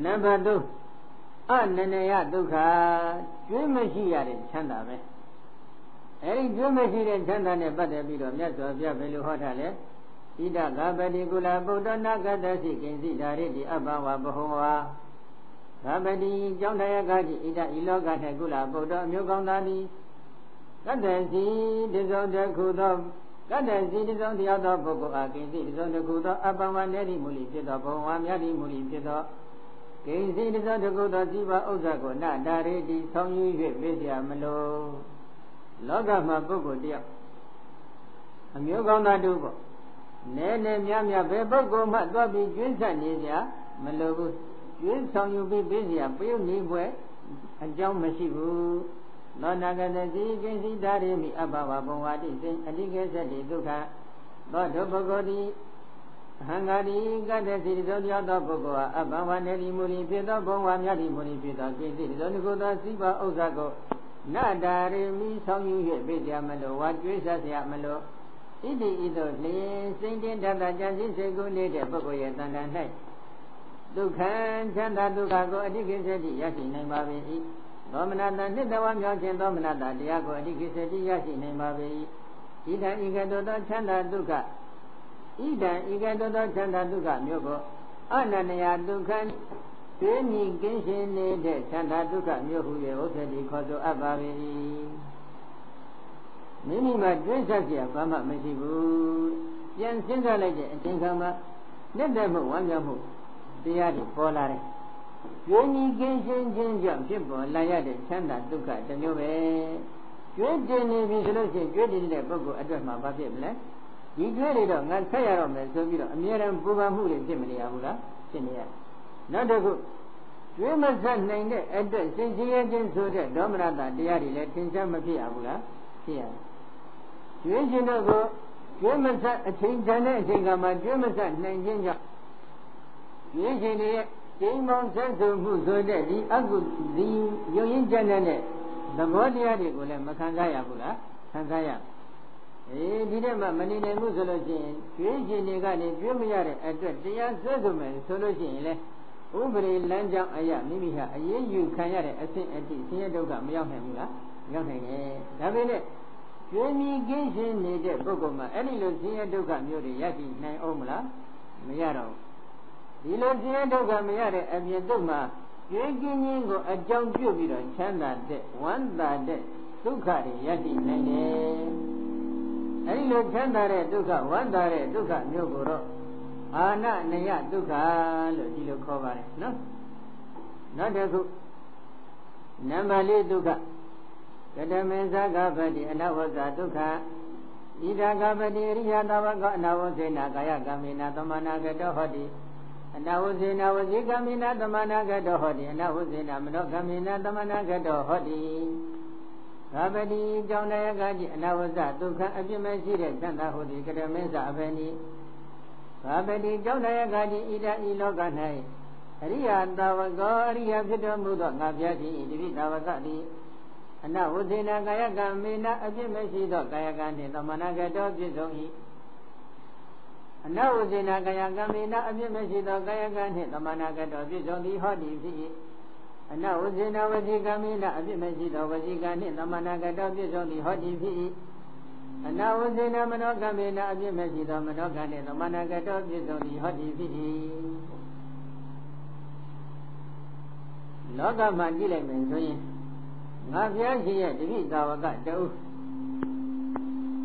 S1: နံပါတ်3အနနယဒုက္ခကျွေးမရှိရတဲ့ချမ်းသာပဲ အဲဒီကျွေးမရှိတဲ့ချမ်းသာနဲ့ပတ်သက်ပြီးတော့မြတ်စွာဘုရားဘယ်လိုဟောထားလဲဣဒဂဗတိကုလဗုဒ္ဓနာဂတသိကိဉ္စီဓာရိတိအဘဝဘဟုဝါသဗ္ဗတိကြောင့်တရားကားကြီးဣဒဤလောက၌ကုလဗုဒ္ဓအမျိုးကောင်းသားသည်ကတ္တစီတဇောတခုသောကတ္တစီတဇောတရားသောပုဂ္ဂိုလ်အားကိဉ္စီတဇောတခုသောအပ္ပဝနေတိမူလီဖြစ်သောဘဝမြတ်တိမူလီဖြစ်သောကိဉ္စီတဇောတခုသောဇိဝဥစ္စာကိုနဒါရိတိဆောင်းယူ၍ပြည့်စရာမလို လောကမှာပုဂ္ဂိုလ်တယောက်အမျိုးကောင်းသားတို့ပေါ့နဲနဲများများဘယ်ပုဂ္ဂိုလ်မှသွားပြီးကျွင်းဆက်နေကြမလိုဘူးကျွင်းဆောင်ယူပြီးပြည့်စရာပြုနေပွဲအကြောင်းမရှိဘူးသောနာဂတတိကိဉ္စီဓာရိမိအဘဝဘဝတိစိအတိကေသတိဒုက္ခသောဒုပဂောတိအဟံဂါတိကတ္တစီသောတရားသောပုဂ္ဂိုလ်ဟာအဘဝနေတိမူလီဖြစ်သောဘုံဝါမြတ်တိမူလီဖြစ်သောကိဉ္စီသောနိကိုသောစိပါဥစ္စာကို နတာရေမိဆောင်ယူ၍ပြည့်ကြမလို့ဝါကျွေးဆက်ရမလို့ဣတိဤသို့လျင်စိတ်တင်းတတ်တာကြံစည်စေကုနေတဲ့ပုဂ္ဂိုလ်ရဲ့တဏ္ဍာ၌ဒုက္ခချမ်းသာဒုက္ခကိုအတိကိစ္စတိရရှိနိုင်ပါပေ၏သောမနတနှစ်တဝမြောက်ခြင်းသောမနတတရားကိုအတိကိစ္စတိရရှိနိုင်ပါပေ၏ဤတံဤကတောသောချမ်းသာဒုက္ခဤတံဤကတောသောချမ်းသာဒုက္ခမျိုးကိုအနန္တယဒုက္ခ သိမြင်ကင်းရှင်းနေတဲ့ချမ်းသာဒုက္ခမျိုးဟု၍ဥစ္စတိခေါ်ဆိုအပ်ပါပေ၏မိမိမှာတွင်းဆက်เสียဘာမှမရှိဘူးပြန်စဉ်းစားလိုက်တဲ့အချိန်ခါမှာလက်သက်မှုဝမ်းမြောက်မှုတရားတွေပေါ်လာတယ်ကျွေးကြီးကင်းရှင်းခြင်းကြောင့်ဖြစ်ပေါ်လာရတဲ့ချမ်းသာဒုက္ခတစ်မျိုးပဲကျွေးတင်နေပြီဆိုလို့ရှိရင်ကျွေးတင်တဲ့ပုဂ္ဂိုလ်အတွက်မှာဘာဖြစ်မလဲဒီကျွေးတွေတော့ငါဆက်ရတော့မယ်ဆိုပြီးတော့အမြဲတမ်းပူပန်မှုတွေဖြစ်မနေရဘူးလားဖြစ်နေရ နောက်တစ်ခုကျွေးမဆက်နိုင်တဲ့အတွက်စိတ်ကြီးရခြင်းဆိုတဲ့ဒေါမနတာတရားတွေလည်းသင်္ချာမဖြစ်ရဘူးလားဖြစ်ရတယ်ကျွေးခြင်းတို့ကိုကျွေးမဆက်အချိန်တန်တဲ့အချိန်ကမှကျွေးမဆက်နိုင်ခြင်းကြောင့်ကျွေးခြင်းတွေရဲ့ကျိန်မောင်ဆက်စုမှုဆိုတဲ့ဒီအကုဒီယုံရင်ကြတဲ့သဘောတရားတွေကိုလည်းမခံစားရဘူးလားခံစားရအေးဒီတဲ့မှာမနေနိုင်ဘူးဆိုလို့ရှိရင်ကျွေးခြင်းတွေကနေကျွေးမရတဲ့အတွက်တရားဆွဲဆိုမယ်ဆိုလို့ရှိရင်လေ ဥပရိလမ်းကြောင်းအရာမိမိဟာအရေးယူခံရတဲ့အဆင့်အထိဆင်းရဲဒုက္ခမရောက်နိုင်ဘူးလားရောက်နိုင်တယ်ဒါပေမဲ့ကျွေးမြီကင်းရှင်းနေတဲ့ပုဂ္ဂိုလ်မှာအဲ့ဒီလိုဆင်းရဲဒုက္ခမျိုးတွေရရှိနိုင်အောင်မလားမရတော့ဒီလိုဆင်းရဲဒုက္ခမရတဲ့အပြင်တုတ်မှာကျွေးကင်းခြင်းကိုအကြောင်းပြုပြီးတော့ချမ်းသာတဲ့ဝမ်းသာတဲ့ဒုက္ခတွေရရှိနိုင်တယ်အဲ့ဒီလိုချမ်းသာတဲ့ဒုက္ခဝမ်းသာတဲ့ဒုက္ခမျိုးကိုတော့ အာနနယဒုက္ခလို့ဒီလိုခေါ်ပါတယ်နော်နောက်တစ်ခုနံပါတ်၄ဒုက္ခကတမေဇဂဗတိအနဝဇဒုက္ခဣဒဂဗတိရိယတဝကအနဝဇေနာကာယကမေနာသမနာကတောဟောတိအနဝဇေနာဝဇေကမေနာသမနာကတောဟောတိအနဝဇေနာမနောကမေနာသမနာကတောဟောတိဂဗတိကြောင့်တရားကတိအနဝဇဒုက္ခအပြစ်မရှိတဲ့သံသာဟောတိကတမေဇအဘယ်နိ ဘာပတိကြောင့်တရားကတိဣဒဤလောက၌အရိယတာဝကောအရိယဖြစ်တော်မူသောငါပြတိဣတိတာဝကတိအနဝဇေနာကာယကမေနအပြစ်မရှိသောကာယကနှင့်သမဏဂတောပြည့်စုံ၏အနဝဇေနာကာယကံမေနအပြစ်မရှိသောကာယကံနှင့်သမဏဂတောပြည့်စုံသည်ဟောသည်ဖြစ်၏အနဝဇေနာဝစီကံမေနအပြစ်မရှိသောဝစီကံနှင့်သမဏဂတောပြည့်စုံသည်ဟောသည်ဖြစ်၏ အနဝဇေနာမနောကံမေနအပြစ်မရှိသောမနောကံနှင့်သမဏဂတောပြည့်စုံသည်ဟောသည်ဖြစ်၏လောကမှာကြည့်လိုက်မယ်ဆိုရင်ငါဘုရားရှင်ရဲ့တပိသာဝကတူ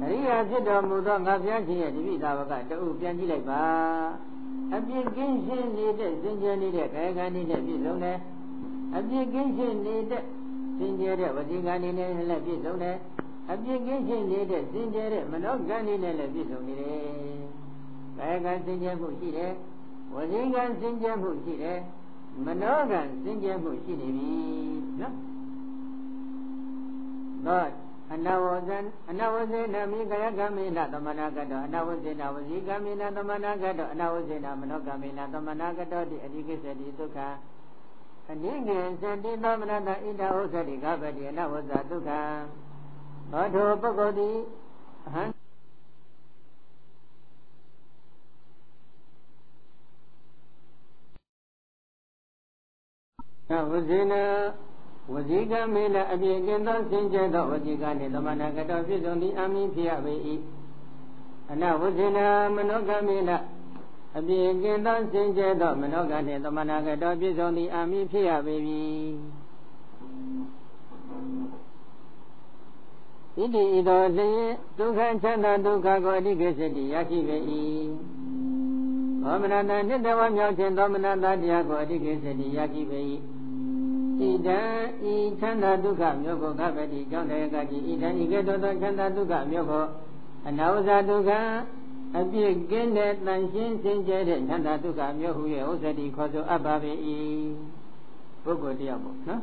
S1: အရိယာဖြစ်တော်မူသောငါဘုရားရှင်ရဲ့တပိသာဝကတူပြန်ကြည့်လိုက်ပါအပြစ်ကင်းရှင်းနေတဲ့စင်ကြယ်နေတဲ့ကာယကံနေတဲ့ပြည့်စုံတယ်အပြစ်ကင်းရှင်းနေတဲ့စင်ကြယ်တဲ့ဝစီကံနေနဲ့လည်းပြည့်စုံတယ် အပြစ်ကင်းရှင်းနေတဲ့စင်ကြယ်တဲ့မနောကံနေနဲ့လည်းပြည့်စုံနေတယ်ကာယကံစင်ကြယ်မှုရှိတယ်ဝစီကံစင်ကြယ်မှုရှိတယ်မနောကံစင်ကြယ်မှုရှိနေပြီနော်သောအနဝဇံအနဝဇေနမိကယကမေနသမဏကတောအနဝဇေနဝစီကမေနသမဏကတောအနဝဇေနမနောကမေနသမဏကတောတိအဓိကိစ္စတိဒုက္ခအနိငေသတိသမဏတဣဒဥစ္စတိကပတိအနဝဇဒုက္ခ သောထိုပုဂ္ဂိုလ်သည်အဟံဝဇေနဝစီကမေနအပြည့်ကင်းသောစင်ကြဲသောဝစီကနှင့်သမဏကတောပြည့်စုံသည့်အမိဖြစ်ရပေ၏အနဝဇေနမနောကမေနအပြည့်ကင်းသောစင်ကြဲသောမနောကနှင့်သမဏကတောပြည့်စုံသည့်အမိဖြစ်ရပေ၏ ဣတိဤသောလျင်ဒုက္ခချမ်းသာဒုက္ခကိုအဓိကစတိရရှိပေ၏သောမနတနိတဝမြောက်ခြင်းသောမနတတရားကိုအဓိကစတိရရှိပေ၏ဣဒံဤချမ်းသာဒုက္ခမြို့ကိုကပတိကြောင့်လည်းကကြည်ဣဒံဤကဲ့သို့သောချမ်းသာဒုက္ခမြို့ကိုအနာဝဇဒုက္ခအပြည့်ကင်းတဲ့တန်ရှင်းစင်ကြဲတဲ့ချမ်းသာဒုက္ခမြို့ဟုရဲ့ဥစ္စတိခေါ်ဆိုအပ်ပါပေ၏ပုဂ္ဂိုလ်တယောက်ပေါ့နော်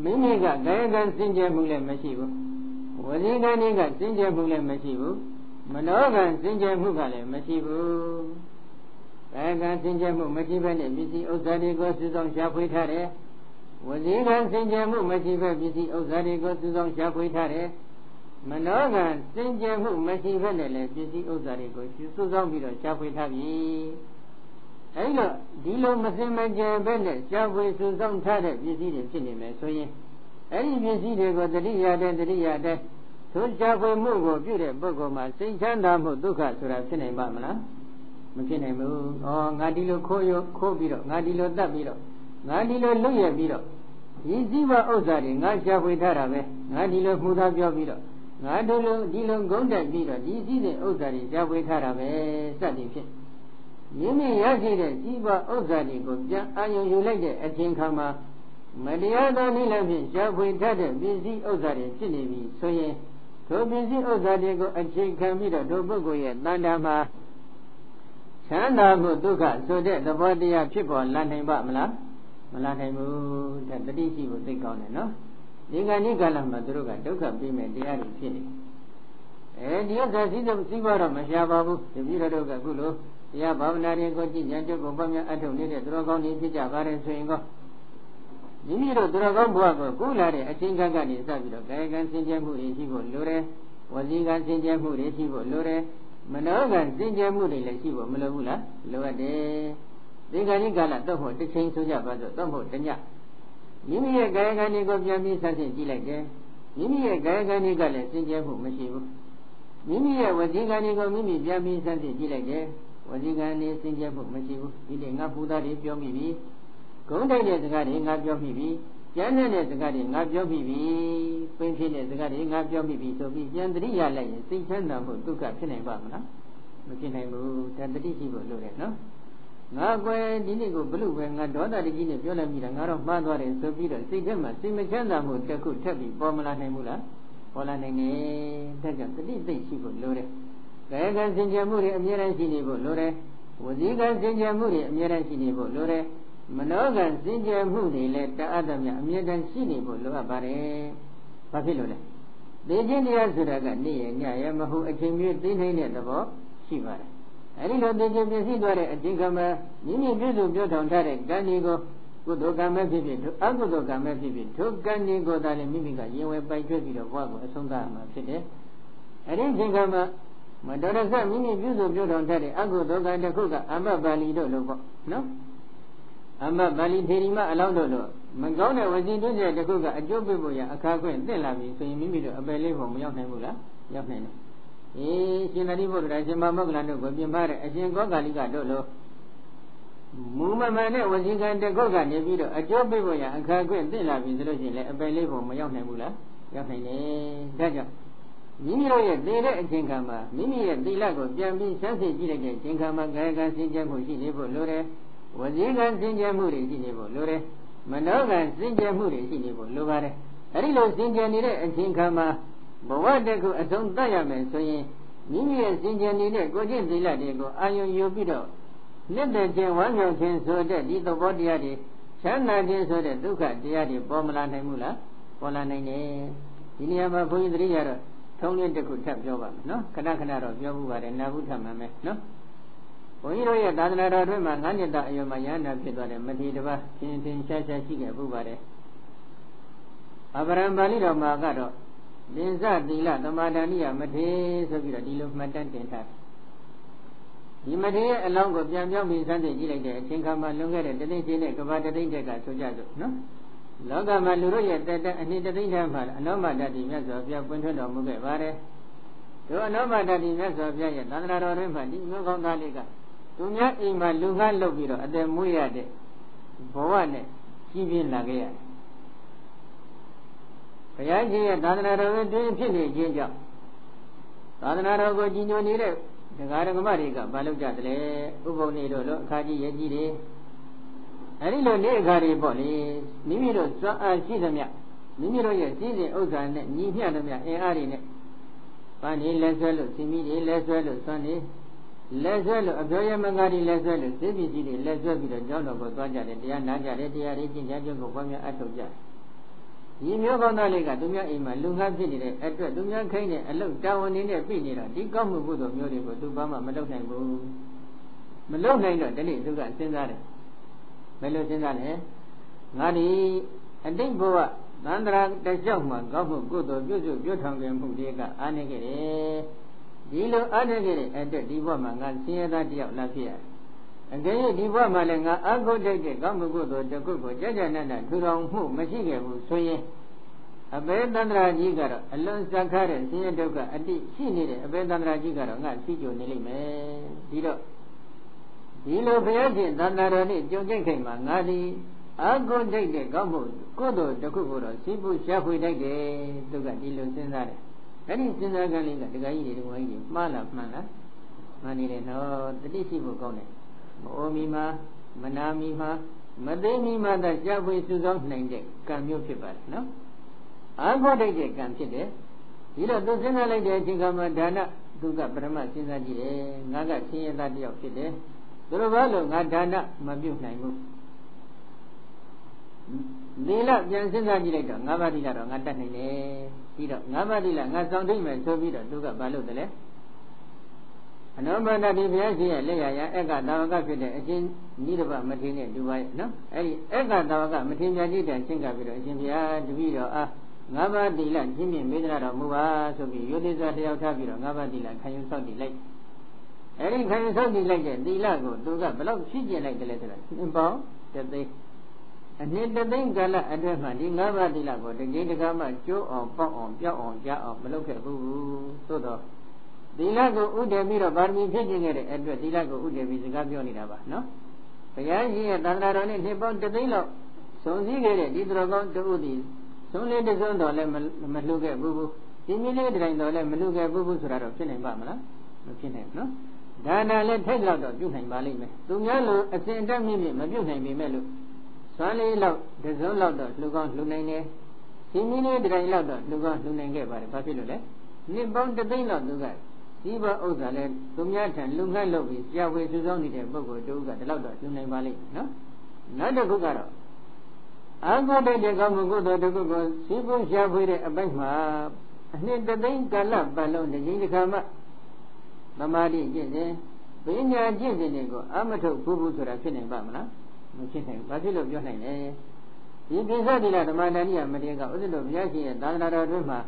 S1: မိမိကကာယကံစင်ကြယ်မှုလည်းမရှိဘူးဝစီကံတွေကစင်ကြယ်မှုလည်းမရှိဘူးမနောကံစင်ကြယ်မှုကလည်းမရှိဘူးကာယကံစင်ကြယ်မှုမရှိဘဲနဲ့ပစ္စည်းဥစ္စာတွေကိုစုဆောင်ရှာဖွေထားတယ်ဝစီကံစင်ကြယ်မှုမရှိဘဲပစ္စည်းဥစ္စာတွေကိုစုဆောင်ရှာဖွေထားတယ်မနောကံစင်ကြယ်မှုမရှိဘဲနဲ့လည်းပစ္စည်းဥစ္စာတွေကိုစုဆောင်ပြီးတော့ရှာဖွေထားပြီ အဲ့တော့ဒီလိုမစင်မကြယ်ဘဲနဲ့ရှာဖွေစုဆောင်ထားတဲ့ပစ္စည်းတွေဖြစ်နေမယ်ဆိုရင်အဲ့ဒီပစ္စည်းတွေကိုတတိယတဲ့တတိယတဲ့သို့ရှာဖွေမှုကိုပြုတဲ့ပုဂ္ဂိုလ်မှာစိတ်ချမ်းသာမှုဒုက္ခဆိုတာဖြစ်နိုင်ပါမလားမဖြစ်နိုင်ဘူး။ဩငါဒီလိုခိုးရခိုးပြီးတော့ငါဒီလိုတတ်ပြီးတော့ငါဒီလိုလွတ်ရပြီးတော့ဒီစည်းဝဥစ္စာတွေငါရှာဖွေထားတာပဲငါဒီလိုမှုသားပြောပြီးတော့ငါတို့လိုဒီလိုဂုံးတက်ပြီးတော့ဒီစည်းတဲ့ဥစ္စာတွေရှာဖွေထားတာပဲစသည်ဖြင့် မိမိရရှိတဲ့စည်းဝဥစ္စာတွေကိုပြန်အာရုံယူလိုက်တဲ့အချိန်ခါမှာမတရားသောနည်းလမ်းဖြင့်ရှားဖွေတတ်တဲ့ပစ္စည်းဥစ္စာတွေဖြစ်နေပြီဆိုရင်ထိုပစ္စည်းဥစ္စာတွေကိုအခြေခံပြီးတော့ဒုပုဂ္ဂိုလ်ရဲ့တဏ္ဍာမှာချမ်းသာမှုဒုက္ခဆိုတဲ့သဘောတရားဖြစ်ပေါ်လာနိုင်ပါမလားမလာနိုင်ဘူးတဲ့တတိရှိဖို့သိကောင်းတယ်နော်ဒီကနေ့ကာလမှာသူတို့ကဒုက္ခပြီးမဲ့တရားတွေဖြစ်နေအဲဒီဥစ္စာစည်းစုံစည်းပွားတော့မရှားပါဘူးဒီပြီးတော့ကခုလို တရားဘာဝနာတွေကိုကြည်ဉာဏ်ချုပ်ကိုပေါ့များအထုံနေတဲ့သူတော်ကောင်းတွေဖြစ်ကြပါတယ်ဆိုရင်ကောမိမိတို့သူတော်ကောင်းဘဝကိုကုလာတဲ့အချင်းကကနေစပြီးတော့ကာယကံစင်ကြယ်မှုတွေရှိဖို့လိုတယ်ဝစီကံစင်ကြယ်မှုတွေရှိဖို့လိုတယ်မနောကစင်ကြယ်မှုတွေလည်းရှိဖို့မလိုဘူးလားလိုအပ်တယ်သင်္ခါရိကာလတော့ဖို့တစ်ချိန်ဆိုကြပါစို့တော့ဖို့တညမိမိရဲ့ကာယကံတွေကိုပြန်ပြီးဆန်းစစ်ကြည့်လိုက်တယ်မိမိရဲ့ကာယကံတွေကလည်းစင်ကြယ်မှုမရှိဘူးမိမိရဲ့ဝစီကံတွေကိုမိမိပြန်ပြီးဆန်းစစ်ကြည့်လိုက်တယ် ဝစီကံတွေစင်ကြယ်မှုမရှိဘူးဒီနေ့ငါပူသားတွေပြောမိပြီဂုံးတိုက်တဲ့စကားတွေငါပြောမိပြီကျမ်းတဲ့စကားတွေငါပြောမိပြီပင်ဖြစ်တဲ့စကားတွေငါပြောမိပြီဆိုပြီးပြန်တတိရလိုက်ရင်စိတ်ချမ်းသာမှုဒုက္ခဖြစ်နိုင်ပါမလားမဖြစ်နိုင်ဘူးဒါတတိရှိဖို့လိုတယ်နော်ငါကွယ်ဒီနေ့ကိုဘလို့ပဲငါဒေါသတကြီးနဲ့ပြောလိုက်မိတာငါတော့မှားသွားတယ်ဆိုပြီးတော့စိတ်ထဲမှာစိတ်မချမ်းသာမှုတစ်ခုထပ်ပြီးပေါ်မလာနိုင်ဘူးလားပေါ်လာနိုင်တယ်ဒါကြောင့်တတိသိရှိဖို့လိုတယ် ကာယကံစင်ကြယ်မှုတွေအမြဲတမ်းရှိနေဖို့လိုတယ်ဝစီကံစင်ကြယ်မှုတွေအမြဲတမ်းရှိနေဖို့လိုတယ်မနောကစင်ကြယ်မှုတွေလည်းတအပ်သမျှအမြဲတမ်းရှိနေဖို့လိုအပ်ပါတယ်။ဘာဖြစ်လို့လဲ။သိခြင်းတရားဆိုတာကနေ့ရညရမဟုတ်အချိန်မျိုးသိနေတဲ့သဘောရှိပါတယ်။အဲဒီလိုသိခြင်းပြည့်စည်သွားတဲ့အချိန်ကမှမိမိပြည့်စုံပြောထောင်ထားတဲ့ကံဒီကိုကုသိုလ်ကံမဲ့ဖြစ်ဖြစ်အကုသိုလ်ကံမဲ့ဖြစ်ဖြစ်ဒုက္ခနေကိုယ်သာလည်းမိမိကရင်ဝယ်ပိုက်ကျွေးပြီးတော့ဘဝကိုအဆုံးသတ်မှာဖြစ်တယ်အဲ့ဒီချိန်ကမှ မတော်တဆမိမိပြုစုပြုတော်တတ်တဲ့အကုသိုလ်ကံတစ်ခုကအမ္မပါဠိတို့လို့ပေါ့နော်အမ္မပါဠိထေရီမအလောင်းတို့လို့မကောင်းတဲ့ဝစီတွင်းချက်တစ်ခုကအကျိုးပေးဖို့ရအခါခွင့်သင့်လာပြီဆိုရင်မိမိတို့အပယ်လေးဖို့မရောက်နိုင်ဘူးလားရောက်နိုင်တယ်အေးရှင်သာရိပုတ္တရာရှင်မမောက္ကလန်တို့ကိုပြင်ပတဲ့အရှင်ကောကာလိကတို့လို့မူမမှန်တဲ့ဝစီကံတစ်ခုကနေပြီးတော့အကျိုးပေးဖို့ရအခါခွင့်သင့်လာပြီဆိုလို့ရှိရင်လည်းအပယ်လေးဖို့မရောက်နိုင်ဘူးလားရောက်နိုင်တယ်ဒါကြောင့် မိမိတို့ရဲ့သေတဲ့အချိန်ခါမှာမိမိရဲ့သီလကိုပြန်ပြီးဆန်းစစ်ကြည့်လိုက်တဲ့အချိန်ခါမှာကာယကံစင်ကြယ်မှုရှိနေဖို့လိုတယ်ဝစီကံစင်ကြယ်မှုတွေရှိနေဖို့လိုတယ်မနောကံစင်ကြယ်မှုတွေရှိနေဖို့လိုပါတယ်အဲဒီလိုစင်ကြယ်နေတဲ့အချိန်ခါမှာဘဝတခုအဆုံးသတ်ရမယ်ဆိုရင်မိမိရဲ့စင်ကြယ်နေတဲ့ကိုကျင့်သီလတွေကိုအာယုံယူပြီးတော့နှစ်သက်ခြင်းဝမ်းမြောက်ခြင်းဆိုတဲ့ဒီသဘောတရားတွေချမ်းသာခြင်းဆိုတဲ့ဒုက္ခတရားတွေပေါ်မလာနိုင်ဘူးလားပေါ်လာနိုင်တယ်ဒီနေရာမှာဘုန်းကြီးသတိရတော့ ထုံးလင်းတစ်ခုထပ်ပြောပါမယ်နော်ခဏခဏတော့ပြောမှုပါတယ်နာဘူးထမှန်မယ်နော်ဘုန်းကြီးတို့ရဲ့သာသနာတော်အတွင်းမှာငါးနှစ်တာအရွယ်မှာရဟန္တာဖြစ်သွားတဲ့မထေရတစ်ပါးရှင်းရှင်းရှားရှားရှိခဲ့ပူပါတယ်အဗရံပါဠိတော်မှာကတော့လင်္စသီလသမာဒာနိယမထေဆိုပြီးတော့ဒီလိုမှတ်တမ်းတင်ထားဒီမထေရဲ့အလောင်းကိုပြန်ပြောင်းပြီးစမ်းသပ်ကြည့်လိုက်တဲ့အချိန်ခါမှာလွန်ခဲ့တဲ့တသိန်းချင်းနဲ့ကဘာတသိန်းတက်ကဆိုကြစို့နော် လောကမှာလူတို့ရဲ့တက်တဲ့အနှစ်တသိန်းတည်းမှာအနောမတတိမြတ်စွာဘုရားပွင့်ထွန်းတော်မူခဲ့ပါတယ်တို့အနောမတတိမြတ်စွာဘုရားရဲ့သန္တာတော်တွင်မှာဒီမျိုးကောင်းသားလေးကသူများအိမ်မှာလူငှလုပ်ပြီးတော့အသက်မွေးရတဲ့ဘဝနဲ့ကြီးပြင်းလာခဲ့ရတယ်ဘုရားရှင်ရဲ့သာသနာတော်တွင်ဖြစ်နေခြင်းကြောင့်သာသနာတော်ကိုကြီးညိုနေတဲ့ဒကာဒကမတွေကမလုပ်ကြတယ်လေဥပုံနေတို့လို့အခါကြီးရဲ့ကြီးတွေ အဲဒီလိုနေအခါတွေပေါ့လေမိမိတို့စွမ်းအားရှိသမျှမိမိတို့ရဲ့စည်းစိမ်ဥစ္စာနဲ့ညီမျှသမျှအင်အားတွေနဲ့ပန်းနေလဲဆွဲလို့စီမီတွေလဲဆွဲလို့စွမ်းနေလဲဆွဲလို့အပြောရမင်္ဂါတွေလဲဆွဲလို့စေပစ္စည်းတွေလဲဆွဲပြီးတော့ကျောင်းတော်ကိုသွားကြတယ်တရားနာကြတယ်တရားတွေကျင့်ကြံကြုံကိုပွားများအထောက်ကြတယ်ဒီမျိုးကောင်းသားလေးကသူများအိမ်မှာလူငါဖြစ်နေတဲ့အတွက်သူများခိုင်းတဲ့အလုပ်တာဝန်နေနဲ့ပြည့်နေတာဒီကောက်မှုကုသိုလ်မျိုးတွေကိုသူဘာမှမလုပ်နိုင်ဘူးမလုပ်နိုင်တော့ဒီနေ့သူကစဉ်းစားတယ် ဘယ်လိုစဉ်းစားလဲငါဒီအတိတ်ဘဝသန္တရာတကြောက်မှာကောက်မှုကုသိုလ်ပြုစုပြုထောင်ကြမှုတွေကအားနေခဲ့တယ်ဒီလိုအားနေခဲ့တဲ့အတွက်ဒီဘဝမှာငါဆင်းရဲသားတယောက်လာဖြစ်ရတယ်အကယ်၍ဒီဘဝမှာလည်းငါအကုတ်တိတ်တဲ့ကောင်းမှုကုသိုလ်တကုတ်ကိုကြကြနတ်နတ်ထူထောင်မှုမရှိခဲ့ဘူးဆိုရင်အဘေသန္တရာကြီးကတော့အလွန်စကားတဲ့ဆင်းရဲဒုက္ခအတိရှိနေတဲ့အဘေသန္တရာကြီးကတော့ငါသိကြနေလိမ့်မယ်ဒီတော့ ဒီလိုဘုရားရှင်သန္တာတော်နဲ့ကြုံကြိတ်ခိုင်မှာငါဒီအကုတ်တိတ်တဲ့ကောင်းမှုကုသိုလ်တခုကိုတော့စိပုရှားဖွေတတ်တယ်သူကဒီလိုစဉ်းစားတယ်အဲ့ဒီစဉ်းစားကလေးကဒကာကြီးတွေဒကာကြီးတွေမှားလားမှန်လားမှန်နေတယ်နော်တတိရှိဖို့ကောင်းတယ်မအိုမီမှာမနာမီမှာမသိမီမှာသာရှားဖွေစုဆောင်းနိုင်တဲ့ကံမျိုးဖြစ်ပါတယ်နော်အာဂောတိတ်တဲ့ကံဖြစ်တယ်ဒီတော့သူစဉ်းစားလိုက်တဲ့အချိန်ကမှဒါနသူကပရမစဉ်းစားကြည့်တယ်ငါကဆင်းရဲသားတယောက်ဖြစ်တယ် သူတို့ဘာလို့ငါဒါနမပြုတ်နိုင်ဘူးဒီလပြန်စဉ်းစားကြည့်လိုက်တော့ငါးပါးဒီလတော့ငါတတ်နိုင်တယ်ပြီးတော့ငါးပါးဒီလငါစောင့်သိမ့်မယ်ဆိုပြီးတော့သူကဘာလို့တလဲအနောမန္တတိဘုရားရှင်ရဲ့လက်ရရအက္ကတာဝကဖြစ်တဲ့အရှင်နိဒဗမထေရနဲ့လူပါရဲ့နော်အဲ့ဒီအက္ကတာဝကမထေရမြတ်ကြီးတန်ရှင်းကပြီးတော့အရှင်ဘုရားတပည့်တော်အားငါးပါးတိလပြင်းပြင်းမေးကြတော်မူပါဆိုပြီးယောတိစွာတယောက်ထားပြီးတော့ငါးပါးတိလခံယူဆောက်တည်လိုက် အဲ့ဒီခံယူဆောက်တည်လိုက်တဲ့တိလကိုသူကဘယ်လောက်ဖြည့်ကျင်လိုက်တယ်လဲဆိုတာသင်ပေါင်းတသိအနှစ်တသိန်းကာလအတွင်းမှာဒီငါးပါးတိလကိုတကြိမ်တကားမှကျိုးအောင်ပေါက်အောင်ပြောက်အောင်ကြားအောင်မလုပ်ခဲ့ဘူးသို့တော့သီလကိုဥတည်ပြီးတော့ဗာရမီဖြစ်ခြင်းခဲ့တဲ့အတွက်သီလကိုဥတည်ပြီးစကားပြောနေတာပါနော်ဘုရားရှင်ရဲ့သန္တာတော်နဲ့နှစ်ပေါင်းတသိန်းလောက်စုံစည်းခဲ့တဲ့ဒီသူတော်ကောင်းတူသည်ဆုံးလေးတစွန်းတော်လည်းမလှုခဲ့ဘူးဘူးဒီမီလေးတိုင်တော်လည်းမလှုခဲ့ဘူးဘူးဆိုတာတော့ဖြစ်နိုင်ပါမလားမဖြစ်နိုင်ဘူးနော် ဒါနလည်းထိုက်လောက်တော့ပြုနိုင်ပါလိမ့်မယ်သူများလိုအစဉ်တက်မြင့်မြင့်မပြုနိုင်ပေမဲ့လို့စွမ်းလေးလောက်တစွန်းလောက်တော့လှုကောင်းလှုနိုင်တယ်ဒီမီလေးတိုင်လောက်တော့လှုကောင်းလှုနိုင်ခဲ့ပါတယ်ဘာဖြစ်လို့လဲနှစ်ပေါင်းတသိန်းလောက်သူကဒီဘဥစ္စာလဲသူများထံလူငတ်လုပ်ပြီးကြာဝေစုဆောင်နေတဲ့ပုဂ္ဂိုလ်တူကဒီလောက်တော့လူနိုင်ပါလိမ့်နော်နောက်တစ်ခုကတော့အာဂုတ္တတဲ့ကောင်းမှုကုသိုလ်တစ်ခုကိုစီးပွားရှာဖွေတဲ့အပိုင်းမှာအနှစ်တသိန်းကာလပတ်လုံးတစ်ချိန်တစ်ခါမှ သမာဓိကျင့်စဉ်ပညာကျင့်စဉ်တွေကိုအမထုတ်ဘူးဘူးဆိုတာဖြစ်နိုင်ပါမလားမမဖြစ်နိုင်ဘူးဘာဖြစ်လို့ပြောနိုင်လဲဒီပိဿတိလဓမ္မတဏိယမတေကဥစ္စလို့ဘုရားရှင်ရဲ့သာသနာတော်တွင်မှာ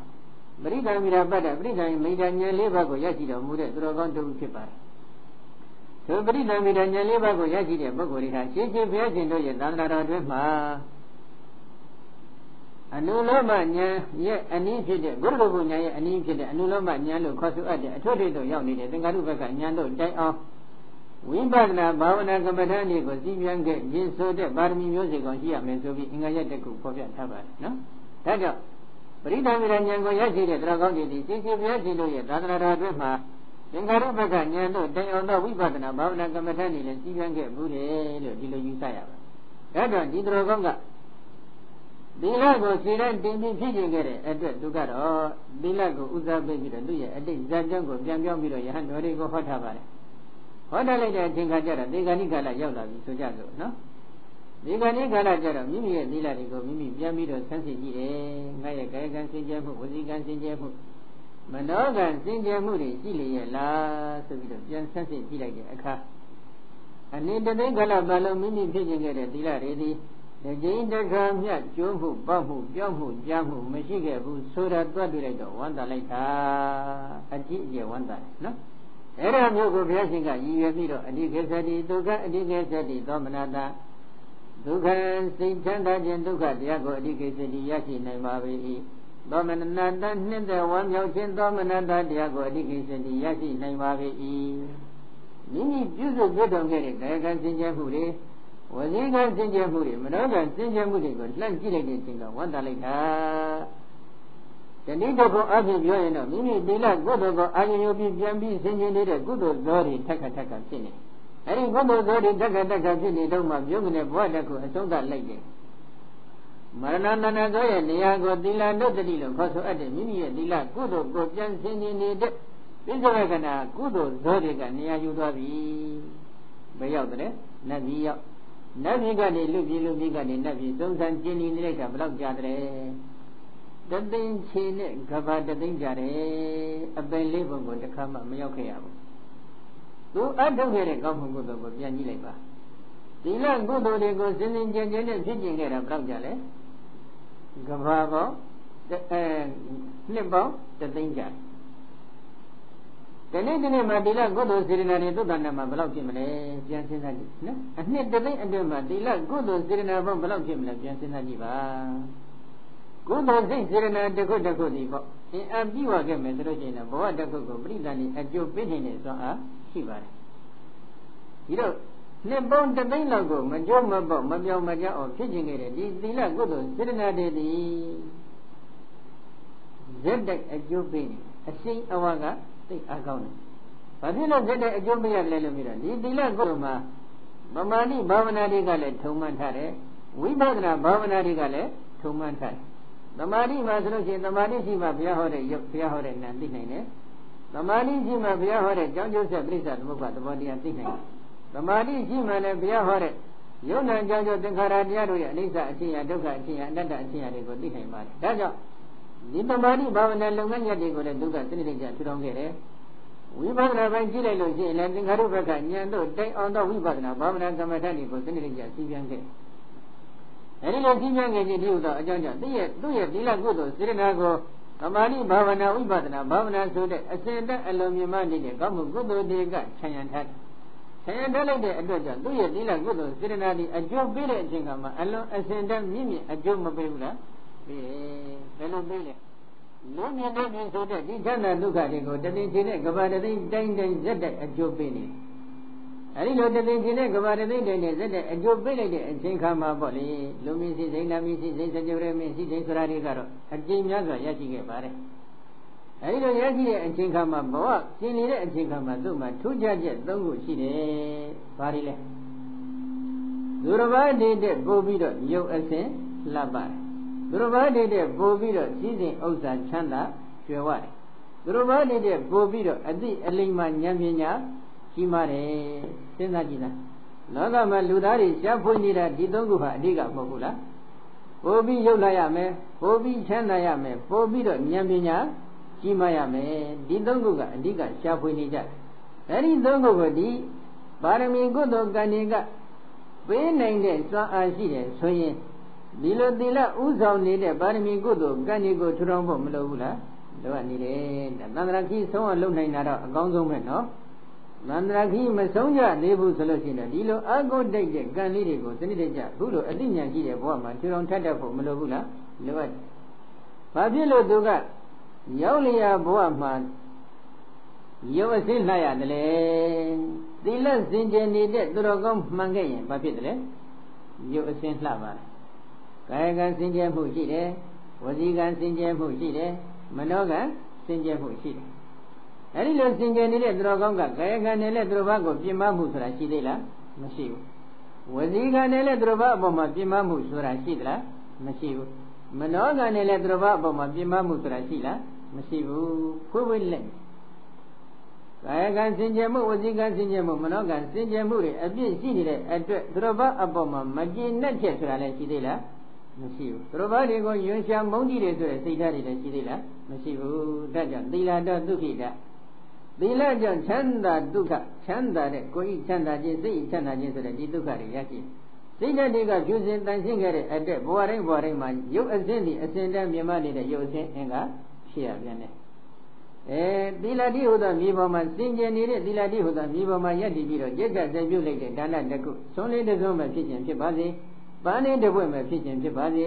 S1: ပရိသံမိရာပတ်တဲ့ပရိသံမိဒ္ဒဉာဏ်၄ပါးကိုရရှိတော်မူတဲ့သူတော်ကောင်းတူဖြစ်ပါတယ်သူပရိသံမိဒ္ဒဉာဏ်၄ပါးကိုရရှိတဲ့ပုဂ္ဂိုလ်တွေဟာရှင်းရှင်းဘုရားရှင်တို့ရဲ့သာသနာတော်တွင်မှာ အနုလောမဉာဏ်ရဲ့အနည်းဖြစ်တဲ့ဘုရားဘုဉာဏ်ရဲ့အနည်းဖြစ်တဲ့အနုလောမဉာဏ်လို့ခေါ်ဆိုအပ်တဲ့အထွတ်ထိပ်တို့ရောက်နေတဲ့သင်္ကာရုဘက်ကဉာဏ်တို့တိုင်အောင်ဝိပဿနာဘာဝနာကမ္မဋ္ဌာန်းတွေကိုစီပြန်ခဲ့ရင်ဆိုတဲ့ပါရမီမျိုးစေ့ကောင်ရှိရမယ်ဆိုပြီးအင်္ဂါရက်တစ်ခုဖော်ပြထားပါတယ်နော်ဒါကြောင့်ပရိသန္တိဉာဏ်ကိုရရှိတဲ့တရားကောင်းကြီးဒီရှင်ရှင်ဘုရားရှင်တို့ရဲ့သာသနာတော်အတွင်းမှာသင်္ခါရုပ္ပကဉာဏ်တို့တိုင်အောင်သောဝိပဿနာဘာဝနာကမ္မဋ္ဌာန်းတွေလည်းစီပြန်ခဲ့ဘူးတယ်လို့ဒီလိုယူဆရပါတယ်ဒါကြောင့်ဒီတရားကောင်းက သီလကိုခြေတိုင်းတင်ပြီးဖြစ်ကျင်ခဲ့တဲ့အတွက်သူကတော့သီလကိုဥစားပေးပြီးတော့သူ့ရဲ့အတိတ်ဇာကြောင့်ကိုပြန်ပြောင်းပြီးတော့ယဟန်တော်တွေကိုဟောထားပါတယ်ဟောထားလိုက်တဲ့အချိန်ခါကျတော့ဒေဂာနိကာလရောက်လာပြီဆိုကြလို့နော်ဒေဂာနိကာလကျတော့မိမိရဲ့သီလတွေကိုမိမိပြန်ပြီးတော့ဆန်းစစ်ကြည့်တယ်ငါရဲ့ကာယကံစင်ကြယ်မှုဝစီကံစင်ကြယ်မှုမနောကံစင်ကြယ်မှုတွေရှိလျက်လားဆိုပြီးတော့ပြန်ဆန်းစစ်ကြည့်လိုက်တဲ့အခါအနိတသိကာလပတ်လုံးမိမိဖြစ်ကျင်ခဲ့တဲ့သီလတွေသည် တကြိမ်တခါမြတ်ကျိုးမှုပောက်မှုပြောင်းမှုကြားမှုမရှိခဲ့ဘူးဆိုတာတွက်တွေ့လိုက်တော့ဝမ်းသာလိုက်တာအကြည့်အကျယ်ဝမ်းသာတယ်နော်အဲ့ဒါမျိုးကိုဘုရားရှင်ကရည်ရွယ်ပြီးတော့အဓိကေသတိဒုက္ခအဓိကေသတိသောမနာတာဒုက္ခစိတ်ချမ်းသာခြင်းဒုက္ခတရားကိုအဓိကေသတိရရှိနိုင်ပါ၏သောမနာတနှစ်သက်ဝမ်းမြောက်ခြင်းသောမနာတတရားကိုအဓိကေသတိရရှိနိုင်ပါ၏မိမိပြုစုပြုတော်ခဲ့တဲ့ကာယကံစင်ကြယ်မှုတွေ ဝစီကံစင်ကြယ်မှုတွေမနောကံစင်ကြယ်မှုတွေကိုလှမ်းကြည့်လိုက်တဲ့အချိန်ကဝန္တာလိုက်တာတဏိတကုအဖြစ်ပြောရင်တော့မိမိတိလကုသိုလ်ကိုအာရုံယူပြီးပြန်ပြီးဆင်ခြင်နေတဲ့ကုသိုလ်ဇောတွေထက်ခါထက်ခါဖြစ်နေအဲဒီကုသိုလ်ဇောတွေထက်ခါထက်ခါဖြစ်နေတော့မှပြုံးနေတဲ့ဘဝတစ်ခုအဆုံးသတ်လိုက်တယ်မရဏတဏဇောရဲ့နေရာကိုသီလဒုတ္တိလို့ခေါ်ဆိုအပ်တဲ့မိမိရဲ့သီလကုသိုလ်ကိုပြန်ဆင်ခြင်နေတဲ့ပိဿဝကနာကုသိုလ်ဇောတွေကနေရာယူသွားပြီဘယ်ရောက်တဲ့နတ်ကြီးရောက် နတ်ပြည်ကနေလူပြည်လူပြည်ကနေနတ်ပြည်သုံးဆန်းကျင်းနေလိုက်တာဘယ်လောက်ကြာတဲ့တသိန်းချီနဲ့ကဘာတသိန်းကြတယ်အပင်လေးပုံကိုတစ်ခါမှမရောက်ခဲ့ရဘူးသူအထုတ်ခဲ့တဲ့ကောင်းမှုကုသိုလ်ကိုပြန်ကြည့်လိုက်ပါဒီလကုသိုလ်တွေကိုစင်စင်ကြင်ကြင်နဲ့ဖြစ်ကျင်ခဲ့တာဘယ်လောက်ကြလဲကဘာပေါင်းအဲနှစ်ပေါင်းတသိန်းကြတယ် ဒီနေ့ဒီနေ့မှာဒီလကုသိုလ်စေရနာတွေသုတ္တနာမှာဘယ်လောက်ဖြစ်မလဲပြန်စဉ်းစားကြည့်နော်အနှစ်တသိန်းအတွင်းမှာဒီလကုသိုလ်စေရနာပေါင်းဘယ်လောက်ဖြစ်မလဲပြန်စဉ်းစားကြည့်ပါကုသိုလ်စိတ်စေရနာတစ်ခုတစ်ခုဒီပေါ့အင်အားပြီးဝခဲ့မယ်ဆိုလို့ရှိရင်ဘဝတစ်ခုကိုပြိတ္တန်ဤအကျိုးပေးနိုင်တဲ့စွမ်းအားရှိပါတယ်ဒီတော့နှစ်ပေါင်းတသိန်းလောက်ကိုမကြိုးမပေါ့မပြောင်းမကြောက်အောင်ဖြစ်ခြင်းခဲ့တဲ့ဒီသီလကုသိုလ်စေရနာတွေဒီဇက်တိုက်အကျိုးပေးနေအရှိန်အဝါက သိအားကောင်းတယ်ဘာဖြစ်လို့ဇက်တိုက်အကျိုးပေးရလဲလို့မြင်တာဒီသီလကုသိုလ်မှာမမာနိဘာဝနာတွေကလည်းထုံမှန်ထားတယ်ဝိပဿနာဘာဝနာတွေကလည်းထုံမှန်ထားတယ်သမာဓိမှာဆိုလို့ရှိရင်သမာဓိရှိမှဘုရားဟောတဲ့ရုပ်ဘုရားဟောတဲ့နာသိနိုင်တယ်သမာဓိရှိမှဘုရားဟောတဲ့ကြောင်းကျိုးဆက်ပြိဿသမုပ္ပါသဘောတရားသိနိုင်တယ်သမာဓိရှိမှလည်းဘုရားဟောတဲ့ယုံနာကြောင့်ကြောင့်သင်္ခါရတရားတို့ရဲ့အနိစ္စအချင်းရဒုက္ခအချင်းရအနတ္တအချင်းရတွေကိုသိနိုင်ပါတယ်ဒါကြောင့် ဒီသမာဓိဘာဝနာလုပ်ငန်းရပ်တွေကိုလည်းဒုက္ခစနစ်ကြထူထောင်ခဲ့တယ်ဝိပဿနာပိုင်းကြည့်လိုက်လို့ရှိရင်လည်းသင်္ခါရုပ္ပကဉာဏ်တို့တိုင်အောင်သောဝိပဿနာဘာဝနာကမ္မဋ္ဌာန်းတွေကိုစနစ်ကြစီပြန်ခဲ့အဲဒီလိုကြီးမြတ်ငယ်ကြီးတည်းဟူသောအကြောင်းကြောင့်သူ့ရဲ့သူ့ရဲ့သီလကုသိုလ်စေရနာကိုသမာဓိဘာဝနာဝိပဿနာဘာဝနာဆိုတဲ့အစဉ်တက်အလုံးမြမနေတဲ့ကောင်းမှုကုသိုလ်တွေကခြံရံထားတယ်။ခြံရံထားလိုက်တဲ့အတွက်ကြောင့်သူ့ရဲ့သီလကုသိုလ်စေရနာဒီအကျိုးပေးတဲ့အချိန်ကမှအလုံးအစဉ်တက်မြင့်မြင့်အကျိုးမပေးဘူးလား။ ပေးဘယ်လိုပေးလဲ။လုံးမြင့်တဲ့ပြင်ဆိုတဲ့ဒီချမ်းသာဒုက္ခတွေကိုတသိချင်းနဲ့ကဘာတသိတိုင်းတိုင်းဇက်တိုက်အကျိုးပေးနေတယ်အဲဒီလိုတသိချင်းနဲ့ကဘာတသိတိုင်နဲ့ဇက်တဲ့အကျိုးပေးလိုက်တဲ့အချိန်ခါမှာပေါ့လေလူမင်းစီစိန်နာမင်းစီစိန်စကြဝဠာမင်းစီစိန်ဆိုတာတွေကတော့အကျဉ်းများစွာရရှိခဲ့ပါတယ်အဲဒီလိုရရှိတဲ့အချိန်ခါမှာဘဝကျင်နေတဲ့အချိန်ခါမှာသူ့မှာထူးခြားချက်၃ခုရှိတယ်။ဘာတွေလဲ။သူတစ်ပါးတည်းတဲ့ပို့ပြီးတော့ရုပ်အစဉ်လှပ်ပါတယ်။ သူတစ်ပါးတည်းတဲ့ပို့ပြီးတော့စည်းစိမ်ဥစ္စာချမ်းသာကျွယ်ဝတယ်။သူတစ်ပါးတည်းတဲ့ပို့ပြီးတော့အတိအလိမ္မာဉာဏ်ပညာကြီးမားတယ်စဉ်းစားကြည့်လားလောကမှာလူသားတွေရှားဖွေနေတာဒီသုံးခုဟာအဓိကမဟုတ်ဘူးလားပို့ပြီးရုပ်လာရမယ်ပို့ပြီးချမ်းသာရမယ်ပို့ပြီးတော့ဉာဏ်ပညာကြီးမားရမယ်ဒီသုံးခုကအဓိကရှားဖွေနေကြတယ်အဲဒီသုံးခုကိုဒီပါရမီကုသိုလ်ကံတွေကပေးနိုင်တဲ့စွမ်းအားရှိတယ်ဆိုရင် ဒီလိုသီလဥဆောင်နေတဲ့ပါရမီကုသိုလ်ကံတွေကိုထူထောင်ဖို့မလိုဘူးလားလိုအပ်နေတယ်သန္တရာခိဆုံးအောင်လုပ်နိုင်တာတော့အကောင်းဆုံးပဲနော်သန္တရာခိမဆုံးကြသေးဘူးဆိုလို့ရှိရင်ဒီလိုအကုတ်တိတ်တဲ့ကံလေးတွေကိုစနစ်တကျအခုလိုအသိဉာဏ်ရှိတဲ့ဘဝမှာထူထောင်ထပ်တတ်ဖို့မလိုဘူးလားလိုအပ်ဘာဖြစ်လို့သူကရောက်လျာဘဝမှာရုပ်အစင်းလှရတယ်လေသီလစင်ကြယ်နေတဲ့သူတော်ကောင်းမှန်ခဲ့ရင်ဘာဖြစ်တယ်လဲရုပ်အစင်းလှပါလား ကာယကံစင်ကြယ်မှုရှိတယ်ဝစီကံစင်ကြယ်မှုရှိတယ်မနောကံစင်ကြယ်မှုရှိတယ်အဲဒီလိုစင်ကြယ်နေတဲ့သူတော်ကောင်းကကာယကံနဲ့လည်းသူတော်ဘာကိုပြင်မမှုဆိုတာရှိသေးလားမရှိဘူးဝစီကံနဲ့လည်းသူတော်ဘာအပေါ်မှာပြင်မမှုဆိုတာရှိသလားမရှိဘူးမနောကံနဲ့လည်းသူတော်ဘာအပေါ်မှာပြင်မမှုဆိုတာရှိလားမရှိဘူးခွေးဝိလက်ကာယကံစင်ကြယ်မှုဝစီကံစင်ကြယ်မှုမနောကံစင်ကြယ်မှုတွေအပြည့်ရှိနေတဲ့အတွက်သူတော်ဘာအပေါ်မှာမကျင်နဲ့ချက်ဆိုတာလည်းရှိသေးလား မရှိဘူးသူတော်ဘာတွေကိုယွန်ရှာမုန်းကြည့်တယ်ဆိုတဲ့စိတ်ဓာတ်တွေလည်းရှိသေးလားမရှိဘူးဒါကြောင့်သီလတော်ဒုက္ခိတသီလကြောင့်ချမ်းသာဒုက္ခချမ်းသာတဲ့ကိုယ်ဤချမ်းသာခြင်းစိတ်ဤချမ်းသာခြင်းဆိုတဲ့ဒီဒုက္ခတွေရရှိစိတ်ဓာတ်တွေကဖြူစင်တန်ရှင်းခဲ့တဲ့အတက်ဘဝတိုင်းဘဝတိုင်းမှာရုပ်အစင်းဒီအစင်တည်းမြင်မနေတဲ့ရုပ်အစင်းအင်္ဂါဖြစ်ရပြန်တယ်အဲသီလတိဟုသောမြေပေါ်မှာစင်ကြယ်နေတဲ့သီလတိဟုသောမြေပေါ်မှာယက်တည်ပြီးတော့ကြက်ကြက်ဆက်ပြုတ်လိုက်တဲ့ဒါနတကုဆုံးလေးတစ်စုံပဲဖြစ်ခြင်းဖြစ်ပါစေ ပန်းလေးတစ်ပွင့်ပဲဖြစ်ခြင်းဖြစ်ပါစေ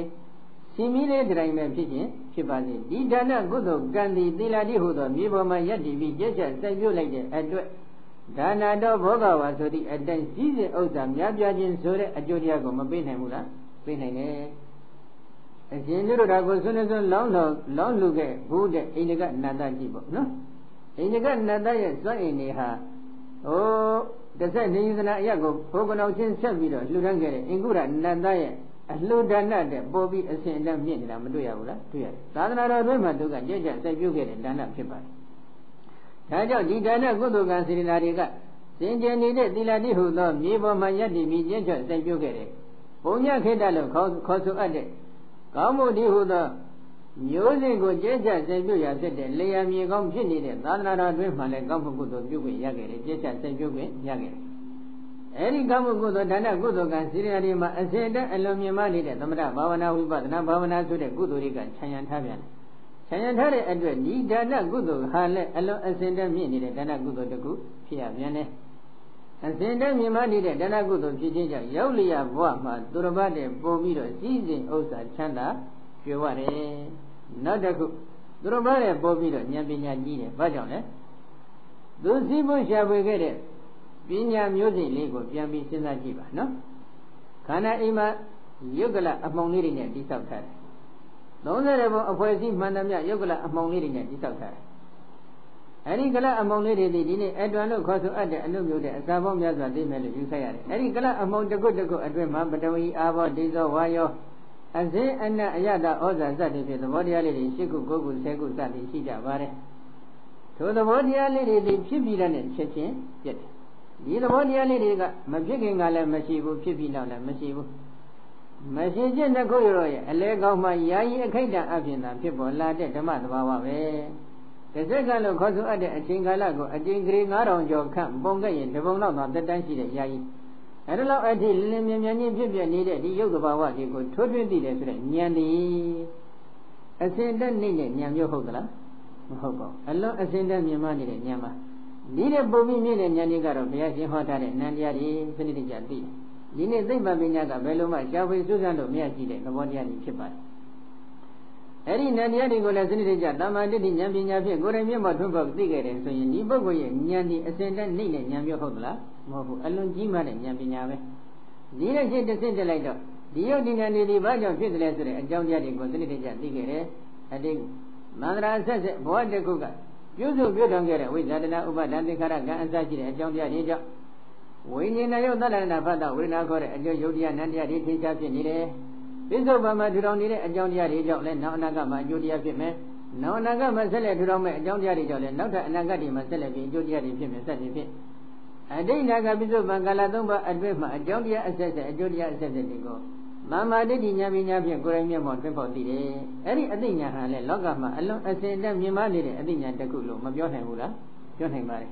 S1: ရှင်မီးလေးတိုင်ပဲဖြစ်ခြင်းဖြစ်ပါစေဒီဒါနကုသိုလ်ကံဒီသီလတိဟုသောမြေပေါ်မှာယက်တည်ပြီးကြက်ကြက်ဆက်ပြုတ်လိုက်တဲ့အတွက်ဒါနာတော်ဘောဂဝါဆိုသည့်အတိုင်းစည်းစိမ်ဥစ္စာများပြားခြင်းဆိုတဲ့အကျိုးတရားကိုမပေးနိုင်ဘူးလားပေးနိုင်တယ်အရှင်တို့ဒါကိုဆွနေဆွလောင်းတော်လောင်းလူခဲ့ဘူးတဲ့အိန္ဒကနန္ဒကြည့်ပေါ့နော်အိန္ဒကနန္ဒရဲ့စွန့်အိမ်တွေဟာဟို တစ်ဆက်နေသနာအရက်ကိုဘုကနောင်ချင်းဆက်ပြီးတော့လှူဒန်းခဲ့တဲ့အင်္ဂုရနန္ဒရဲ့အလှူဒါနတဲ့ပေါ်ပြီးအစဉ်အတန်းမြင့်နေတာမတွေ့ရဘူးလားတွေ့ရတယ်သာသနာတော်တွင်မှာသူကကြက်ကြက်စိုက်ပြုခဲ့တဲ့ဒါနဖြစ်ပါတယ်ဒါကြောင့်ဒီဒါနကုသိုလ်ကံစေတနာတွေကစင်ကြယ်နေတဲ့သီလတိဟုသောမြေပေါ်မှာယက်တည်ပြီးကျင့်ချစိုက်ပြုခဲ့တဲ့ဘုံညခေတ္တလို့ခေါ်ခေါ်ဆိုအပ်တဲ့ကောင်းမှုဒီဟုသော မျိုးစဉ်ကိုကျင့်ကြစိတ်ပြုရာဖြစ်တဲ့လေယာမြေကောင်းဖြစ်နေတဲ့သာသနာတော်အတွင်းမှာလည်းကောင်းမှုကုသိုလ်ပြုခွင့်ရခဲ့တယ်ကျင့်ကြစိတ်ပြုခွင့်ရခဲ့တယ်အဲဒီကောင်းမှုကုသိုလ်ဒါနကုသိုလ်ကံစီရယာတွေမှာအစဉ်တည်းအလွန်မြင်မနေတဲ့သမထဘာဝနာဝိပဿနာဘာဝနာဆိုတဲ့ကုသိုလ်တွေကခြံရံထားပြန်တယ်ခြံရံထားတဲ့အတွက်ဒီဒါနကုသိုလ်ဟာလည်းအလွန်အစဉ်တည်းမြင့်နေတဲ့ဒါနကုသိုလ်တစ်ခုဖြစ်ရပြန်တယ်အစဉ်တည်းမြင်မနေတဲ့ဒါနကုသိုလ်ဖြစ်ခြင်းကြောင့်ရောက်လျာဘဝမှာသူတော်ဘာတဲ့ပို့ပြီးတော့စည်းစိမ်ဥစ္စာချမ်းသာကြွယ်ဝတယ် နောက်တစ်ခုသူတော်ဘာတဲ့ပို့ပြီးတော့ဉာဏ်ပညာကြီးတယ်ဘာကြောင့်လဲသူစည်းဖို့ရှာဖွေခဲ့တဲ့ပညာမျိုးစိလေးကိုပြန်ပြီးစဉ်းစားကြည့်ပါနော်ခန္ဓာအိမ်မှာယုတ်ကလအမှောင်လေးတွေနဲ့တိဆောက်ထားတယ်30ဘုံအဖွဲ့အစည်းမှန်သမျှယုတ်ကလအမှောင်လေးတွေနဲ့တိဆောက်ထားတယ်အဲဒီကလအမောင်လေးတွေဒီနေ့အတွန်လို့ခေါ်ဆိုအပ်တဲ့အနုမျိုးတဲ့အစာပေါင်းများစွာသိမယ်လို့ယူဆရတယ်အဲဒီကလအမောင်တစ်ခုတစ်ခုအတွင်းမှာပတဝီအာဘောဒိဇောဝါယော အစင်းအနတ်အယတဩဇာစသည်ဖြင့်သဘောတရားလေးတွေ၈ခု၉ခု၁၀ခုစသည်ရှိကြပါတယ်ထိုသဘောတရားလေးတွေဖြစ်ပြီးတဲ့ချက်ချင်းပြတ်တယ်ဒီသဘောတရားလေးတွေကမဖြစ်ခင်ကလည်းမရှိဘူးဖြစ်ပြီးနောက်လည်းမရှိဘူးမရှိခြင်းတစ်ခုရောရဲ့အလဲကောင်းမှယာယီအခိတ်တံအဖြစ်သာဖြစ်ပေါ်လာတဲ့ဓမ္မသဘာဝပဲတစ်စက္ကန့်လို့ခေါ်ဆိုအပ်တဲ့အချိန်ကာလကိုအချိန်ကလေး9000ကျော်ခန့်ပုံခဲ့ရင်တပုံလောက်သာတက်တန်းရှိတဲ့ယာယီ အဲဒါလောက်အထိလင်းလင်းမြန်မြန်ချင်းဖြစ်ပြနေတဲ့ဒီရုပ်သဘာဝတွေကိုထိုးထွင်းသိတယ်ဆိုတဲ့ဉာဏ်ဒီအစဉ်တက်နေတဲ့ဉာဏ်မျိုးဟုတ်သလားမဟုတ်ပါဘူးအလွန်အစဉ်တက်မြင်မနေတဲ့ဉာဏ်ပါဒီတဲ့ပုံပြီးမြင်တဲ့ဉာဏ်တွေကတော့ဘုရားရှင်ဟောထားတဲ့နန္တရားတွေစနစ်တကျသိတယ်ဒီနေ့သိပ္ပံပညာကဘယ်လိုမှရှားဖွေစူးစမ်းလို့မရရှိတဲ့သဘောတရားတွေဖြစ်ပါတယ်အဲ့ဒီဉာဏ်တရားတွေကိုလည်းစနစ်တကျတမ္မာတိတိဉာဏ်ပညာဖြင့်ကိုယ်တိုင်မျက်မှောက်ထွန်းပေါက်သိခဲ့တယ်ဆိုရင်ဒီပုဂ္ဂိုလ်ရဲ့ဉာဏ်ဒီအစဉ်တက်နှိမ့်တဲ့ဉာဏ်မျိုးဟုတ်သလား မဟုတ်ဘူးအလွန်ကြီးမားတဲ့ဉာဏ်ပညာပဲဒီတဲ့ရှိတစ်ဆင့်တက်လိုက်တော့ဒီယုတ်ဒီဉာဏ်တွေဒီဘာကြောင့်ဖြစ်တယ်လဲဆိုတဲ့အကြောင်းတရားတွေကိုစနစ်တကျသိခဲ့တယ်အတိမန္တရာဆက်ဆက်ဘဝတစ်ခုကပြုစုပြုထောင်ခဲ့တဲ့ဝိဇာတနာဥပဒံသင်္ခါရကံအစရှိတဲ့အကြောင်းတရားတွေကြောင့်ဝိညာဉ်နဲ့ယုတ်တလနာဖတ်တာဝိညာခေါ်တဲ့အကျိုးယုတ်တရားနန္တရားတွေထင်ရှားဖြစ်နေတယ်ပြစ္ဆုတ်ပံမှာထူထောင်နေတဲ့အကြောင်းတရားတွေကြောင့်လည်းနောက်အနာဂတ်မှာအကျိုးတရားဖြစ်မယ်။နောက်အနာဂတ်မှာဆက်လက်ထူထောင်မဲ့အကြောင်းတရားတွေကြောင့်လည်းနောက်ထပ်အနာဂတ်တွေမှာဆက်လက်ပြီးအကျိုးတရားတွေဖြစ်မယ်ဆက်ပြီးဖြစ်။ အတိတ်နာဂပြစ္ဆုတ်ပံကာလသုံးပါအတွင်းမှာအကြောင်းတရားအဆက်ဆက်အကျိုးတရားအဆက်ဆက်တွေကိုမာမာတိတိညာပညာဖြင့်ကိုယ်တိုင်မျက်မှောက်သိဖို့သိတယ်။အဲ့ဒီအသိဉာဏ်ဟာလည်းလောကမှာအလွန်အစင်တက်မြင်မနေတဲ့အသိဉာဏ်တစ်ခုလို့မပြောနိုင်ဘူးလား။ပြောနိုင်ပါလေ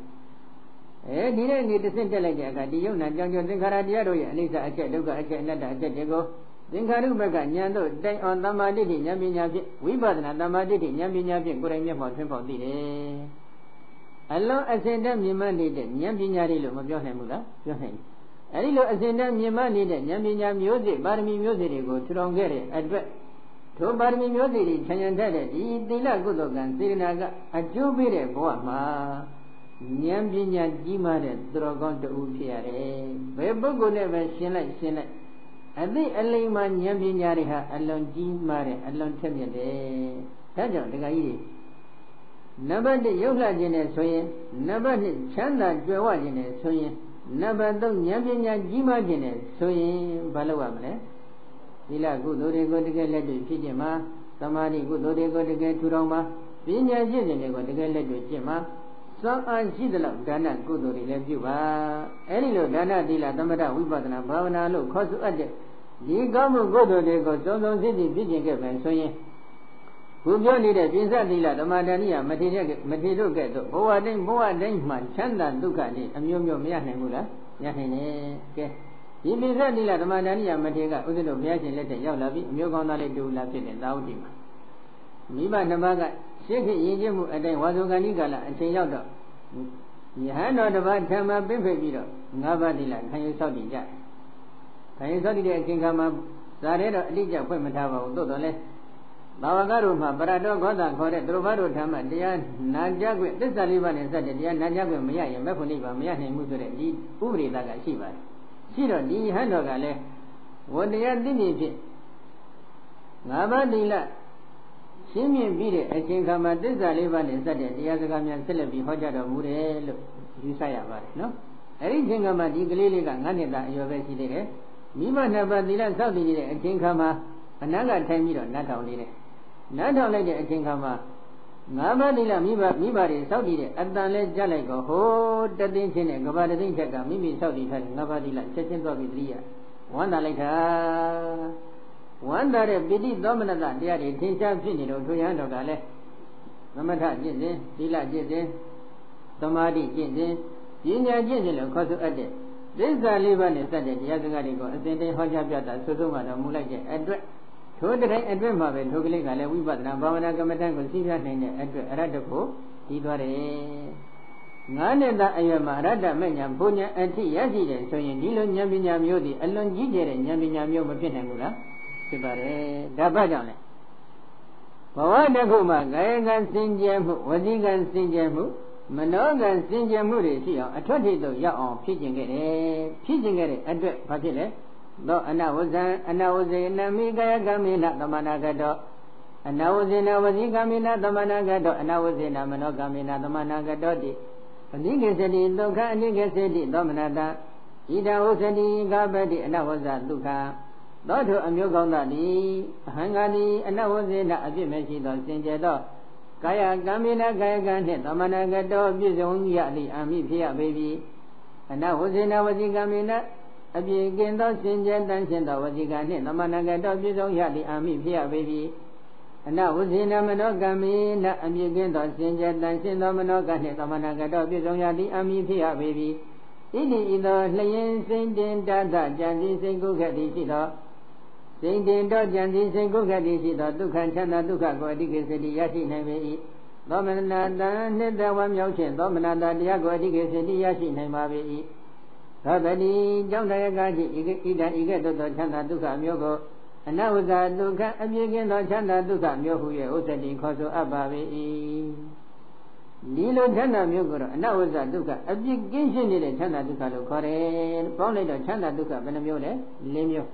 S1: ။အဲဒီတဲ့နေတစ်ဆင့်တက်လိုက်တဲ့အခါဒီယုံနာကြောင့်ကြောင့်သင်္ခါရတရားတို့ရဲ့အနိစ္စအချက်ဒုက္ခအချက်အနတ္တအချက်တွေကိုသင်္ခါရုပ္ပကဉာဏ်တို့တိုင်အောင်တမ္မာတိဋ္ဌိဉာဏ်ပညာဖြင့်ဝိပဿနာတမ္မာတိဋ္ဌိဉာဏ်ပညာဖြင့်ကိုယ်တိုင်မျက်မှောက်ထွန်းပေါက်သိတယ် အလုံးအစင်တတ်မြင်မှနေတဲ့ဉာဏ်ပညာတွေလို့မပြောနိုင်ဘူးလားပြောနိုင်တယ်အဲဒီလိုအစင်တတ်မြင်မှနေတဲ့ဉာဏ်ပညာမျိုးစေ့ပါရမီမျိုးစေ့တွေကိုထူထောင်ခဲ့တဲ့အတွက်ထိုပါရမီမျိုးစေ့တွေခြံရံတတ်တဲ့ဒီသီလကုသိုလ်ကံစေရနာကအကျိုးပေးတဲ့ဘဝမှာဉာဏ်ပညာကြီးမားတဲ့သူတော်ကောင်းတူဖြစ်ရတယ်။ဘယ်ပုဂ္ဂိုလ်နဲ့ပဲရှင်းလိုက်ရှင်းလိုက်အသိအလိမ္မာဉာဏ်ပညာတွေဟာအလွန်ကြီးမားတဲ့အလွန်ထက်မြက်တယ်။ဒါကြောင့်ဒကာကြီးတွေ နံပါတ်1ရုပ်လှခြင်းနဲ့ဆိုရင်နံပါတ်2ချမ်းသာကြွယ်ဝခြင်းနဲ့ဆိုရင်နံပါတ်3ဉာဏ်ပညာကြီးမားခြင်းနဲ့ဆိုရင်ဘာလုပ်ရမလဲသီလကုသိုလ်တွေကိုတကယ်လက်တွေ့ဖြစ်ခြင်းမှာသမာဓိကုသိုလ်တွေကိုတကယ်ထူထောင်မှာပညာရှိခြင်းတွေကိုတကယ်လက်တွေ့ကျင့်မှာစွမ်းအားရှိသလောက်ဒါနကုသိုလ်တွေလည်းပြုပါအဲဒီလိုဒါနသီလသမထဝိပဿနာဘာဝနာလို့ခေါ်ဆိုအပ်တဲ့ဒီကောင်းမှုကုသိုလ်တွေကိုစုံစုံစစ်စစ်ဖြစ်ခြင်းခဲ့မယ်ဆိုရင် ခုပြောနေတဲ့ပိစသီလဓမ္မတဏိယမထေရမထေတို့ကဲ့သို့ဘဝတိုင်းဘဝတိုင်းမှာချမ်းသာဒုက္ခတွေအမျိုးမျိုးမရနိုင်ဘူးလားရနိုင်တယ်ကဲဒီပိစသီလဓမ္မတဏိယမထေရကဥစ္စလို့ဘုရားရှင်လက်ထက်ရောက်လာပြီးအမျိုးကောင်းသားလေးတူလာဖြစ်တဲ့သာဝတိမှာမိဘနှစ်ပါးကရှင်းခေရင်ကျမှုအတိုင်းဝါဇုကဏိကာလအချိန်ရောက်တော့ယဟန်တော်တစ်ပါးဓမ္မပင့်ဖိတ်ပြီးတော့ငါးပါးသီလခံယူဆောက်တည်ကြတယ်ခံယူဆောက်တည်တဲ့အချိန်ခါမှာဇာရဲတော့အတိအကျဖွင့်မထားပါဘူးသို့တော်လည်း ဘာဝကတို့မှာပရတောဂောသခေါ်တဲ့သူတို့ဘာတို့ဓမ္မတရားနာကြခွင့်သစ္စာလေးပါးနဲ့စတဲ့တရားနာကြခွင့်မရရင်မဖို့နိဗ္ဗာန်မရနိုင်ဘူးဆိုတဲ့ဒီဥပရိသကရှိပါတယ်ရှိတော့ဒီဟန်တော်ကလည်းဝတရားသိမြင်ဖြင့်ငါးပါးသီလရှင်းမြင်ပြီးတဲ့အချိန်ခါမှာသစ္စာလေးပါးနဲ့စတဲ့တရားစကားများဆက်လက်ပြီးဟောကြားတော်မူတယ်လို့ယူဆရပါတယ်နော်အဲ့ဒီအချိန်ခါမှာဒီကလေးလေးကငါးနှစ်သားအရွယ်ပဲရှိသေးတယ်မိမနှစ်ပါးသီလစောင့်တည်နေတဲ့အချိန်ခါမှာအနန္တထိုင်ပြီးတော့နတ်ထောင်နေတယ် နတ်ထောင်လိုက်တဲ့အချိန်ခါမှာငါးပါးသီလမိဘမိဘတွေစောင့်တည်တဲ့အတန်လဲကြလိုက်တော့ဟိုးတသိန်းချင်းနဲ့ကဘာတသိန်းချက်ကမိမိစောင့်တည်ထားတဲ့ငါးပါးသီလချက်ချင်းသွားပြီးသတိရဝမ်းသာလိုက်တာဝမ်းသာတဲ့ပိဋိသောမနတတရားတွေထင်ရှားဖြစ်နေတော့ထိုရဟန်းတော်ကလည်းသမထကျင့်စဉ်သီလကျင့်စဉ်သမာဓိကျင့်စဉ်ပညာကျင့်စဉ်လို့ခေါ်ဆိုအပ်တဲ့သစ္စာလေးပါးနဲ့စတဲ့တရားစကားတွေကိုအစဉ်တည်းဟောကြားပြတာဆွဆုံးမှတော်မူလိုက်တဲ့အတွက် ထိုတိုင်းအတွက်မှာပဲထိုကလေးကလည်းဝိပဿနာဘာဝနာကမ္မဋ္ဌာန်းကိုသိပြနိုင်တဲ့အတွက်အရတ္တကိုပြီးသွားတယ်ငါးနှစ်သားအရွယ်မှာအရတ္တမညာဘုံညာအထိရရှိတယ်ဆိုရင်ဒီလိုဉာဏ်ပညာမျိုးဒီအလွန်ကြီးကျယ်တဲ့ဉာဏ်ပညာမျိုးမဖြစ်နိုင်ဘူးလားဖြစ်ပါတယ်ဒါဘာကြောင့်လဲဘဝတစ်ခုမှာကာယကံစင်ကြယ်မှုဝစီကံစင်ကြယ်မှုမနောကံစင်ကြယ်မှုတွေရှိအောင်အထွတ်ထိပ်သို့ရောက်အောင်ဖြစ်ကျင်ခဲ့တယ်ဖြစ်ကျင်ခဲ့တဲ့အတွက်ဘာဖြစ်လဲ သောအနဝဇံအနဝဇေနမိကာယကမေနသမနာကတောအနဝဇေနဝစီကမေနသမနာကတောအနဝဇေနမနောကမေနသမနာကတောတိအနိကေစတိဒုက္ခအနိကေစတိသောမနတဣဒဝဇတိကပတိအနဝဇဒုက္ခသောထိုအမျိုးကောင်းသောသည်အဟံဃာတိအနဝဇေနအပြစ်မရှိသောစင်ကြယ်သောကာယကံမေနကာယကံနှင့်သမဏဂတောပြည့်စုံရလိအာမိဖြစ်ရပေပြီအနဝဇေနဝစီကံမေန အပြည့်ကင်းသောစင်ကြယ်တန်ရှင်းသောဝစီကံနှင့်သမဏဂတောပြည့်စုံရလိအာမိဖြစ်ရပေပြီအနဝဇေနမနောကံမေနအပြည့်ကင်းသောစင်ကြယ်တန်ရှင်းသောမနောကံနှင့်သမဏဂတောပြည့်စုံရလိအာမိဖြစ်ရပေပြီဣတိဤသောလျင်စိန်တင်တသကြံစီစိတ်ကုခက်သည်ရှိသောစိတ်တင်တော့ကြံစီစိတ်ကုခက်သည်ရှိသောဒုက္ခချမ်းသာဒုက္ခကိုအတိကိစ္စတိရရှိနိုင်ပေ၏သောမနာတံနှစ်တဝမြောက်ခြင်းသောမနာတတရားကိုအတိကိစ္စတိရရှိနိုင်ပါပေ၏ သောတတိကြောင့်တရားကကြီးဣဒံဤကဲ့သို့သောချမ်းသာဒုက္ခမျိုးကိုအနဝဇာဒုက္ခအပြည့်ကင်းသောချမ်းသာဒုက္ခမျိုးဟု၍ဥစ္စတိခေါ်ဆိုအပ်ပါပေ၏ဒီလိုချမ်းသာမျိုးကိုတော့အနဝဇ္ဇဒုက္ခအပြစ်ကင်းရှင်းနေတဲ့ချမ်းသာဒုက္ခလို့ခေါ်တယ်။ပေါင်းလိုက်တော့ချမ်းသာဒုက္ခဘယ်နှမျိုးလဲ။၄မျိုး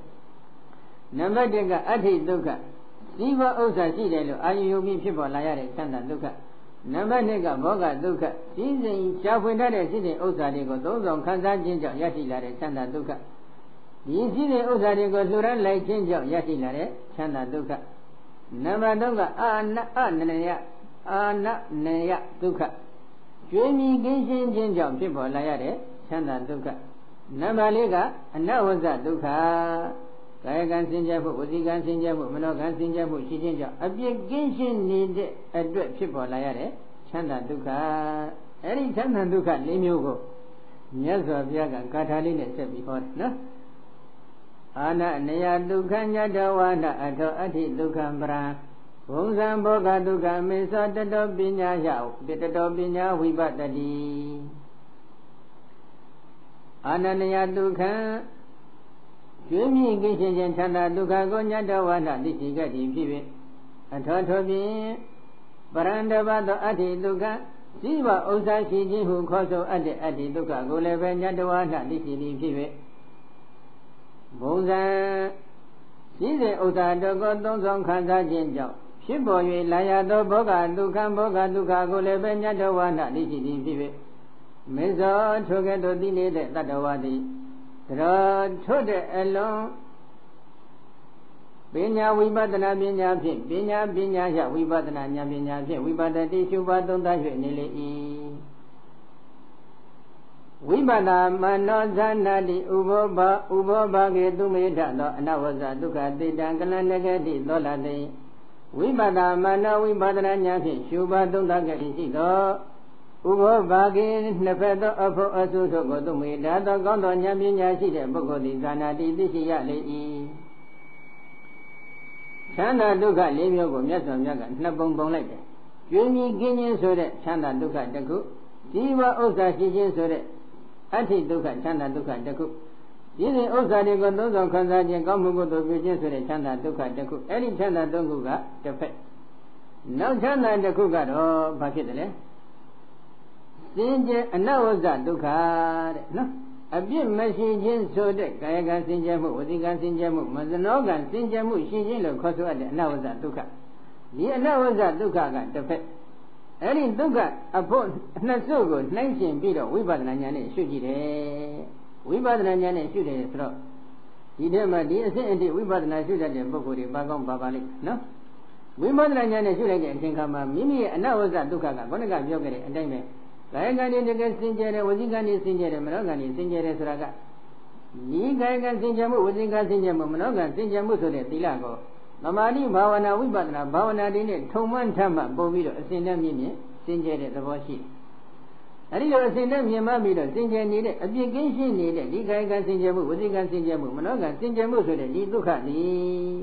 S1: နံပါတ်1ကအဋ္ဌိဒုက္ခစီးပွားဥစ္စာရှိတယ်လို့အာယုယုပြီးဖြစ်ပေါ်လာရတဲ့ချမ်းသာဒုက္ခ နံပါတ်2ကဘောဂဒုက္ခစီးစိမ်ရှားဖွင့်ထားတဲ့စီးစိမ်ဥစ္စာတွေကိုသုံးဆောင်ခံစားခြင်းကြောင့်ရရှိလာတဲ့ချမ်းသာဒုက္ခဒီစီးစိမ်ဥစ္စာတွေကိုလှူရမ်းလိုက်ခြင်းကြောင့်ရရှိလာတဲ့ချမ်းသာဒုက္ခနံပါတ်3ကအာနအနနယအာနနယဒုက္ခကျွေးမြီကင်းရှင်းခြင်းကြောင့်ဖြစ်ပေါ်လာရတဲ့ချမ်းသာဒုက္ခနံပါတ်4ကအနဝဇ္ဇဒုက္ခ ကာယကံစင်ကြယ်မှုဝစီကံစင်ကြယ်မှုမနောကံစင်ကြယ်မှုရှိခြင်းကြောင့်အပြစ်ကင်းရှင်းနေတဲ့အတွက်ဖြစ်ပေါ်လာရတဲ့ချမ်းသာဒုက္ခအဲ့ဒီချမ်းသာဒုက္ခ၄မျိုးကိုမြတ်စွာဘုရားကဂါထာလေးနဲ့ဆက်ပြီးဟောတယ်နော်အာနနယဒုက္ခညတဝါဒအထောအဋ္ဌိဒုက္ခပရံဘုံဇံဘောဂဒုက္ခမေသောတတောပညာယတတောပညာဝိပတ္တိအာနနယဒုက္ခ ကျွေးမြင့်ကိရှင်ချင်းဌာနဒုက္ခကိုညတဝါဒသိရှိခဲ့သည်ဖြစ်၍အထောထောဖြင့်ပရန္တဘသောအဋ္ဌိဒုက္ခရှိဘဥစ္စာရှိခြင်းဟုခေါ်ဆိုအပ်တဲ့အဋ္ဌိဒုက္ခကိုလည်းပဲညတဝါဒသိရှိသည်ဖြစ်၍ဘုံဇံရှိတဲ့ဥစ္စာတော်ကိုသုံးဆောင်ခံစားခြင်းကြောင့်ဖြစ်ပေါ်၍လာရသောဘောဂဒုက္ခဘောဂဒုက္ခကိုလည်းပဲညတဝါဒသိရှိသည်ဖြစ်၍မေဇောထိုကဲ့သို့သိနေတဲ့တတ္တဝါသည် တော်ထွတ်တဲ့အလုံးပညာဝိပဿနာပညာဖြင့်ပညာပညာရဝိပဿနာဉာဏ်ပညာဖြင့်ဝိပဿတိရှုပါသုံးသ၍နေလေ၏ဝိပဿမနောဇာနာတိဥဘောဘဥဘောဘကေသူမေထသောအနဝဇဒုက္ခတေတံကလန္တကတိသောလတိဝိပဿမနောဝိပဿနာဉာဏ်ဖြင့်ရှုပါသုံးသကတိရှိသော ဥဘောဘာကေနှစ်ဖက်သောအဖို့အဆုတို့ကိုသူမေဒါသောကောင်းသောဉာဏ်ပညာရှိတဲ့ပုဂ္ဂိုလ်သည်ဇာနာတိသိရှိရလေ၏ချမ်းသာဒုက္ခလေးမျိုးကိုမြတ်စွာဘုရားကနှစ်ပုံပုံလိုက်တယ်။ကျွေးမြီကင်းခြင်းဆိုတဲ့ချမ်းသာဒုက္ခတစ်ခုဒီဘဥစ္စာရှိခြင်းဆိုတဲ့အဋ္ဌိဒုက္ခချမ်းသာဒုက္ခတစ်ခုဒီစဉ်ဥစ္စာတွေကိုသုံးဆောင်ခံစားခြင်းကောင်းမှုကိုတို့ပြုခြင်းဆိုတဲ့ချမ်းသာဒုက္ခတစ်ခုအဲ့ဒီချမ်းသာသုံးခုကတစ်ဖက်နောက်ချမ်းသာတစ်ခုကတော့ဘာဖြစ်တယ်လဲ စင်ကြယ်အနဝဇ္ဇဒုက္ခတဲ့နော်အပြစ်မရှိခြင်းဆိုတဲ့ကာယကံစင်ကြယ်မှုဝစီကံစင်ကြယ်မှုမဇနောကံစင်ကြယ်မှုရှိခြင်းလို့ခေါ်ဆိုရတဲ့အနဝဇ္ဇဒုက္ခဒီအနဝဇ္ဇဒုက္ခကတစ်ဖက်အဲ့ဒီဒုက္ခအဖို့နှစ်စုကိုနှိုင်းရှင်ပြီးတော့ဝိပဿနာဉာဏ်နဲ့ရှုကြည့်တယ်ဝိပဿနာဉာဏ်နဲ့ရှုတယ်ဆိုတော့ဒီထဲမှာဒီအစစ်အတိဝိပဿနာရှုတတ်တဲ့ပုဂ္ဂိုလ်တွေပါကောင်းပါပါလိမ့်နော်ဝိပဿနာဉာဏ်နဲ့ရှုလိုက်တဲ့အချိန်ခါမှာမိမိရဲ့အနဝဇ္ဇဒုက္ခကဘုန်းကပြောခဲ့တဲ့အတိုင်းပဲ ကာယကံတွေတကယ်စင်ကြယ်တယ်ဝစီကံတွေစင်ကြယ်တယ်မနောကံတွေစင်ကြယ်တယ်ဆိုတာကဒီကာယကံစင်ကြယ်မှုဝစီကံစင်ကြယ်မှုမနောကံစင်ကြယ်မှုဆိုတဲ့သီလကိုသမာဓိဘာဝနာဝိပဿနာဘာဝနာတွေနဲ့ထုံမှန်းထမှပုံပြီးတော့အစဉ်နဲ့မြင့်မြင့်စင်ကြယ်တဲ့သဘောရှိတယ်။အဲဒီလိုအစဉ်နဲ့မြင်မှပြီးတော့စင်ကြယ်နေတဲ့အပြစ်ကင်းရှင်းနေတဲ့ဒီကာယကံစင်ကြယ်မှုဝစီကံစင်ကြယ်မှုမနောကံစင်ကြယ်မှုဆိုတဲ့ဒီဒုက္ခသည်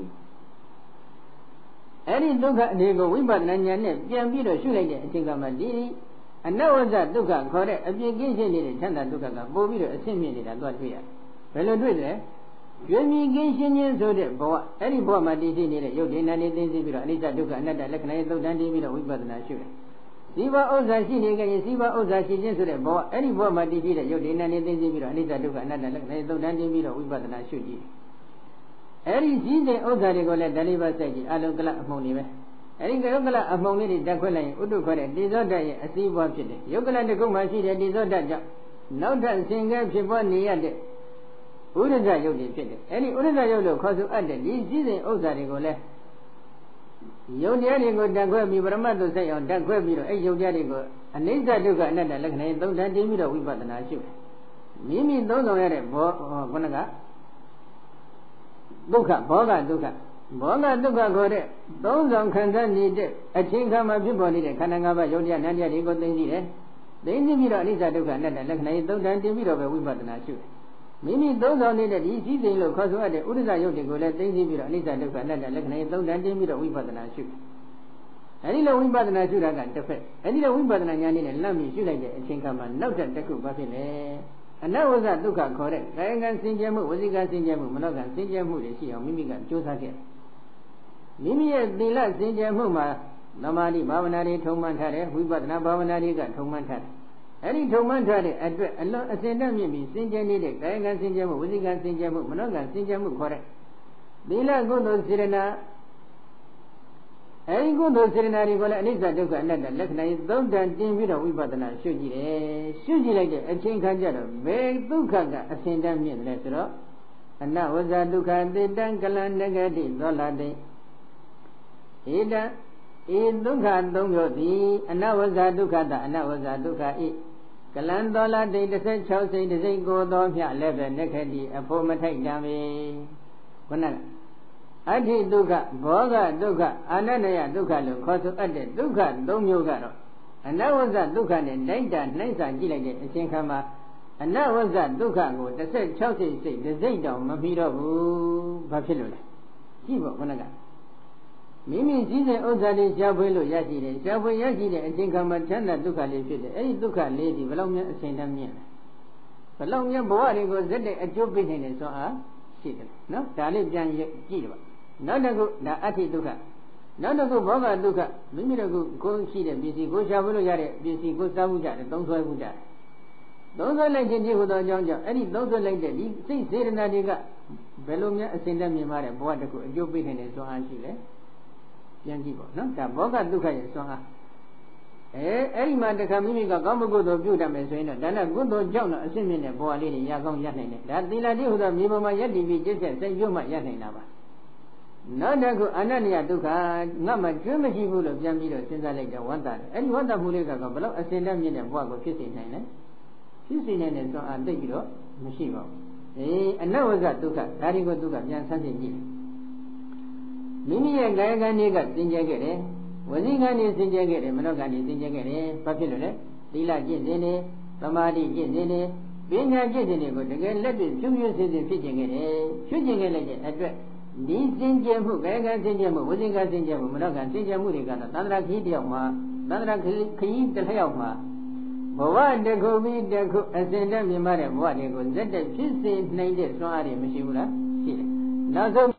S1: အဲ့ဒီဒုက္ခအနေကိုဝိပဿနာဉာဏ်နဲ့ပြန်ပြီးတော့ရှုလိုက်တဲ့အချိန်ကမှဒီ အနဝဇ္ဇဒုက္ခခေါ်တဲ့အပြစ်ကင်းရှင်းနေတဲ့ချမ်းသာဒုက္ခကပို့ပြီးတော့အဆင့်မြင့်နေတာတော့တွေ့ရတယ်။ဘယ်လိုတွေ့လဲ။ရွေမြည်ကင်းရှင်းခြင်းဆိုတဲ့ဘဝအဲ့ဒီဘဝမှာတည်ရှိနေတဲ့ယုတ်ဒီနာနေသိသိပြီးတော့အနိစ္စဒုက္ခအနတ္တလက္ခဏာရဲ့သုတ်တန်တည်ပြီးတော့ဝိပဿနာရှုတယ်။စီဘဥစ္စာရှိနေကြရင်စီဘဥစ္စာရှိခြင်းဆိုတဲ့ဘဝအဲ့ဒီဘဝမှာတည်ရှိတဲ့ယုတ်ဒီနာနေသိသိပြီးတော့အနိစ္စဒုက္ခအနတ္တလက္ခဏာရဲ့သုတ်တန်တည်ပြီးတော့ဝိပဿနာရှုကြည့်။အဲ့ဒီကြီးတဲ့ဥစ္စာတွေကိုလည်းဓလိပါစိုက်ကြည့်အလုံးကလအမှုန်နေပဲ။ အဲဒီကယုတ်ကလအမှုံလေးတွေတက်ခွက်လိုက်ရင်ဥဒ္ဓခွက်တဲ့တိဇောဓာတ်ရဲ့အစည်းအပွားဖြစ်တယ်ယုတ်ကလတစ်ခုမှရှိတဲ့တိဇောဓာတ်ကြောင့်နောက်ထပ်ဆင်ကဲဖြစ်ပေါ်နေရတဲ့ဥဒ္ဒဇယုတ်တွေဖြစ်တယ်အဲဒီဥဒ္ဒဇယုတ်လို့ခေါ်ဆိုအပ်တဲ့ဒီစည်းစိမ်ဥစ္စာတွေကိုလည်းယုတ်တရားတွေကိုတက်ခွက်ပြီးပရမတ်သို့ဆက်အောင်တက်ခွက်ပြီးတော့အဲယုတ်တရားတွေကိုအနိစ္စဒုက္ခအနတ္တလက္ခဏာသုံးတန်တင်းပြီးတော့ဝိပဿနာရှုတယ်မိမိသုံးဆောင်ရတဲ့ဘောခုနကဒုက္ခဘောဂဒုက္ခ ဘောဂဒုက္ခခေါ်တဲ့သုံးဆောင်ခံစားနေတဲ့အချိန်ခါမှာဖြစ်ပေါ်နေတဲ့ခန္ဓာ၅ပါးယုတ်တရားနန္တရားတွေကိုသိသိတယ်။သိသိပြီးတော့အနိစ္စဒုက္ခအနတ္တလက္ခဏာရေးသုံးတန်တင်ပြီးတော့ပဲဝိပဿနာရှုတယ်။မိမိသုံးဆောင်နေတဲ့ဒီစည်းစိမ်လို့ခေါ်ဆိုရတဲ့ဥဒ္ဒဇယုတ်တွေကိုလည်းသိသိပြီးတော့အနိစ္စဒုက္ခအနတ္တလက္ခဏာရေးသုံးတန်တင်ပြီးတော့ဝိပဿနာရှုတယ်။အဲဒီလိုဝိပဿနာရှုတာကတစ်ဖက်အဲဒီလိုဝိပဿနာဉာဏ်နဲ့လမ်းပြီးရှုလိုက်တဲ့အချိန်ခါမှာနောက်ထပ်တစ်ခုဘာဖြစ်လဲ။အနဝဇဒုက္ခခေါ်တဲ့ကာယကံစင်ကြယ်မှုဝစီကံစင်ကြယ်မှုမနောကံစင်ကြယ်မှုတွေရှိအောင်မိမိကကြိုးစားခဲ့တယ် မိမိရဲ့သီလစင်ကြယ်မှုမှာသမာဓိဘာဝနာတွေထုံမှန်းထားတယ်ဝိပဿနာဘာဝနာတွေကထုံမှန်းထားတယ်အဲ့ဒီထုံမှန်းထားတဲ့အတွက်အလွန်အစင်တတ်မြင့်ပြီးစင်ကြယ်နေတဲ့ကာယကံစင်ကြယ်မှုဝစီကံစင်ကြယ်မှုမနောကံစင်ကြယ်မှုခေါ်တဲ့သီလကုသိုလ်စေရနာအဲဒီကုသိုလ်စေရနာတွေကိုလည်းအနိစ္စဒုက္ခအနတ္တလက္ခဏာကြီးသုံးတန်တင်ပြီးတော့ဝိပဿနာရှုကြည့်တယ်ရှုကြည့်လိုက်တဲ့အချိန်ခါကျတော့ဘယ်ဒုက္ခကအစင်တတ်မြင့်တယ်ဆိုတော့အနဝဇဒုက္ခတေတံကလန္တဂတိသောလာတိ ဧတံဧဒုက္ခသုံးမျိုးသည်အနဝဇ္ဇဒုက္ခတအနဝဇ္ဇဒုက္ခဤကလန်တော်လာတိ16စိတ်တစ်စိတ်ကိုသောမြလည်းပဲနက္ခတိအဖို့မထိုက်တံပေခုနကအဋ္ဌိဒုက္ခဘောဂဒုက္ခအာနန္ဒယဒုက္ခလို့ခေါ်ဆိုအပ်တဲ့ဒုက္ခသုံးမျိုးကတော့အနဝဇ္ဇဒုက္ခနဲ့လိုက်တာနှိုင်းစာကြည့်လိုက်တဲ့အချိန်ခါမှာအနဝဇ္ဇဒုက္ခကို16စိတ်စိတ်တစ်စိတ်တောင်မပြီးတော့ဘူးဘာဖြစ်လို့လဲကြည့်ပေါ့ခဏက မိမိစည်းတဲ့ဥစ္စာတွေရှားဖွေးလို့ရရှိတယ်ရှားဖွေးရရှိတဲ့အချိန်ခါမှာချမ်းသာဒုက္ခလေးဖြစ်တယ်အဲ့ဒီဒုက္ခလေးဒီဘယ်လောက်များအချိန်တမ်းမြင့်လဲဘယ်လောက်များဘဝတွေကိုဇက်တဲ့အကျိုးပေးနိုင်တယ်ဆိုအားရှိတယ်နော်ဒါလေးပြန်ကြည့်ပါနောက်တစ်ခုဒါအဋ္ဌိဒုက္ခနောက်တစ်ခုဘောဂဒုက္ခမိမိတို့ကိုရှိတဲ့ပစ္စည်းကိုရှားဖွေးလို့ရတဲ့ပစ္စည်းကိုစားမှုကြတယ်သုံးဆွဲမှုကြတယ်သုံးဆွဲလိုက်ခြင်းဖြစ်ဟူသောအကြောင်းကြောင့်အဲ့ဒီသုံးဆွဲလိုက်တဲ့ဒီစိတ်စေတနာတွေကဘယ်လိုများအစဉ်တည်းမြင်ပါတဲ့ဘဝတစ်ခုအကျိုးပေးနိုင်တယ်ဆိုအားရှိလဲ ပြန်ကြည့်ပေါ့နော်ဒါဘောဂဒုက္ခရဲ့ဆွမ်းအားအဲအဲ့ဒီမှာတခါမိမိကကောင်းမှုကုသိုလ်ပြုတတ်မယ်ဆိုရင်တော့ဒါနဲ့ကုသိုလ်ကြောင့်တော့အစစ်မြင့်တဲ့ဘဝလေးတွေရကောင်းရနိုင်တယ်ဒါသီလတိဟူသောမြေပေါ်မှာယက်တည်ပြီးကျင့်ဆက်စိတ်ပြုမှရနိုင်တာပါနောက်တစ်ခုအနတ္တယဒုက္ခငါမှကျွမ်းမရှိဘူးလို့ပြန်ပြီးတော့စဉ်းစားလိုက်တော့ဝန္တာတယ်အဲ့ဒီဝန္တာမှုလေးကတော့ဘယ်လောက်အစဉ်တည်းမြင့်တဲ့ဘဝကိုဖြစ်စေနိုင်လဲဖြစ်စေနိုင်တဲ့ဆွမ်းအားသိပြီးတော့မရှိပါဘူးအေးအနဝဇဒုက္ခဒါဒီကိုဒုက္ခပြန်ဆန်းစစ်ကြည့် မိမိရဲ့ကာယကံတွေကသင်ကျဲခဲ့တယ်ဝစီကံတွေသင်ကျဲခဲ့တယ်မနောကံတွေသင်ကျဲခဲ့တယ်ဘာဖြစ်လို့လဲသီလကျင့်စဉ်နေသမာဓိကျင့်စဉ်နေပညာကျင့်စဉ်တွေကိုတကယ်လက်တွေ့ဖြူဖြူစင်စင်ဖြစ်ကျင်ခဲ့တယ်ဖြစ်ကျင်ခဲ့လိုက်တဲ့အတွက်ဒီစင်ကြယ်မှုကာယကံစင်ကြယ်မှုဝစီကံစင်ကြယ်မှုမနောကံစင်ကြယ်မှုတွေကတော့သန္တရာခီးတယောက်မှာသန္တရာခီးတစ်လျောက်မှာဘဝတခုပြီးတခုအစဉ်တည်းမြင်မတဲ့ဘဝတွေကိုဇက်တက်ဖြစ်စေနိုင်တဲ့စွမ်းအားတွေမရှိဘူးလားရှိတယ်နောက်ဆုံး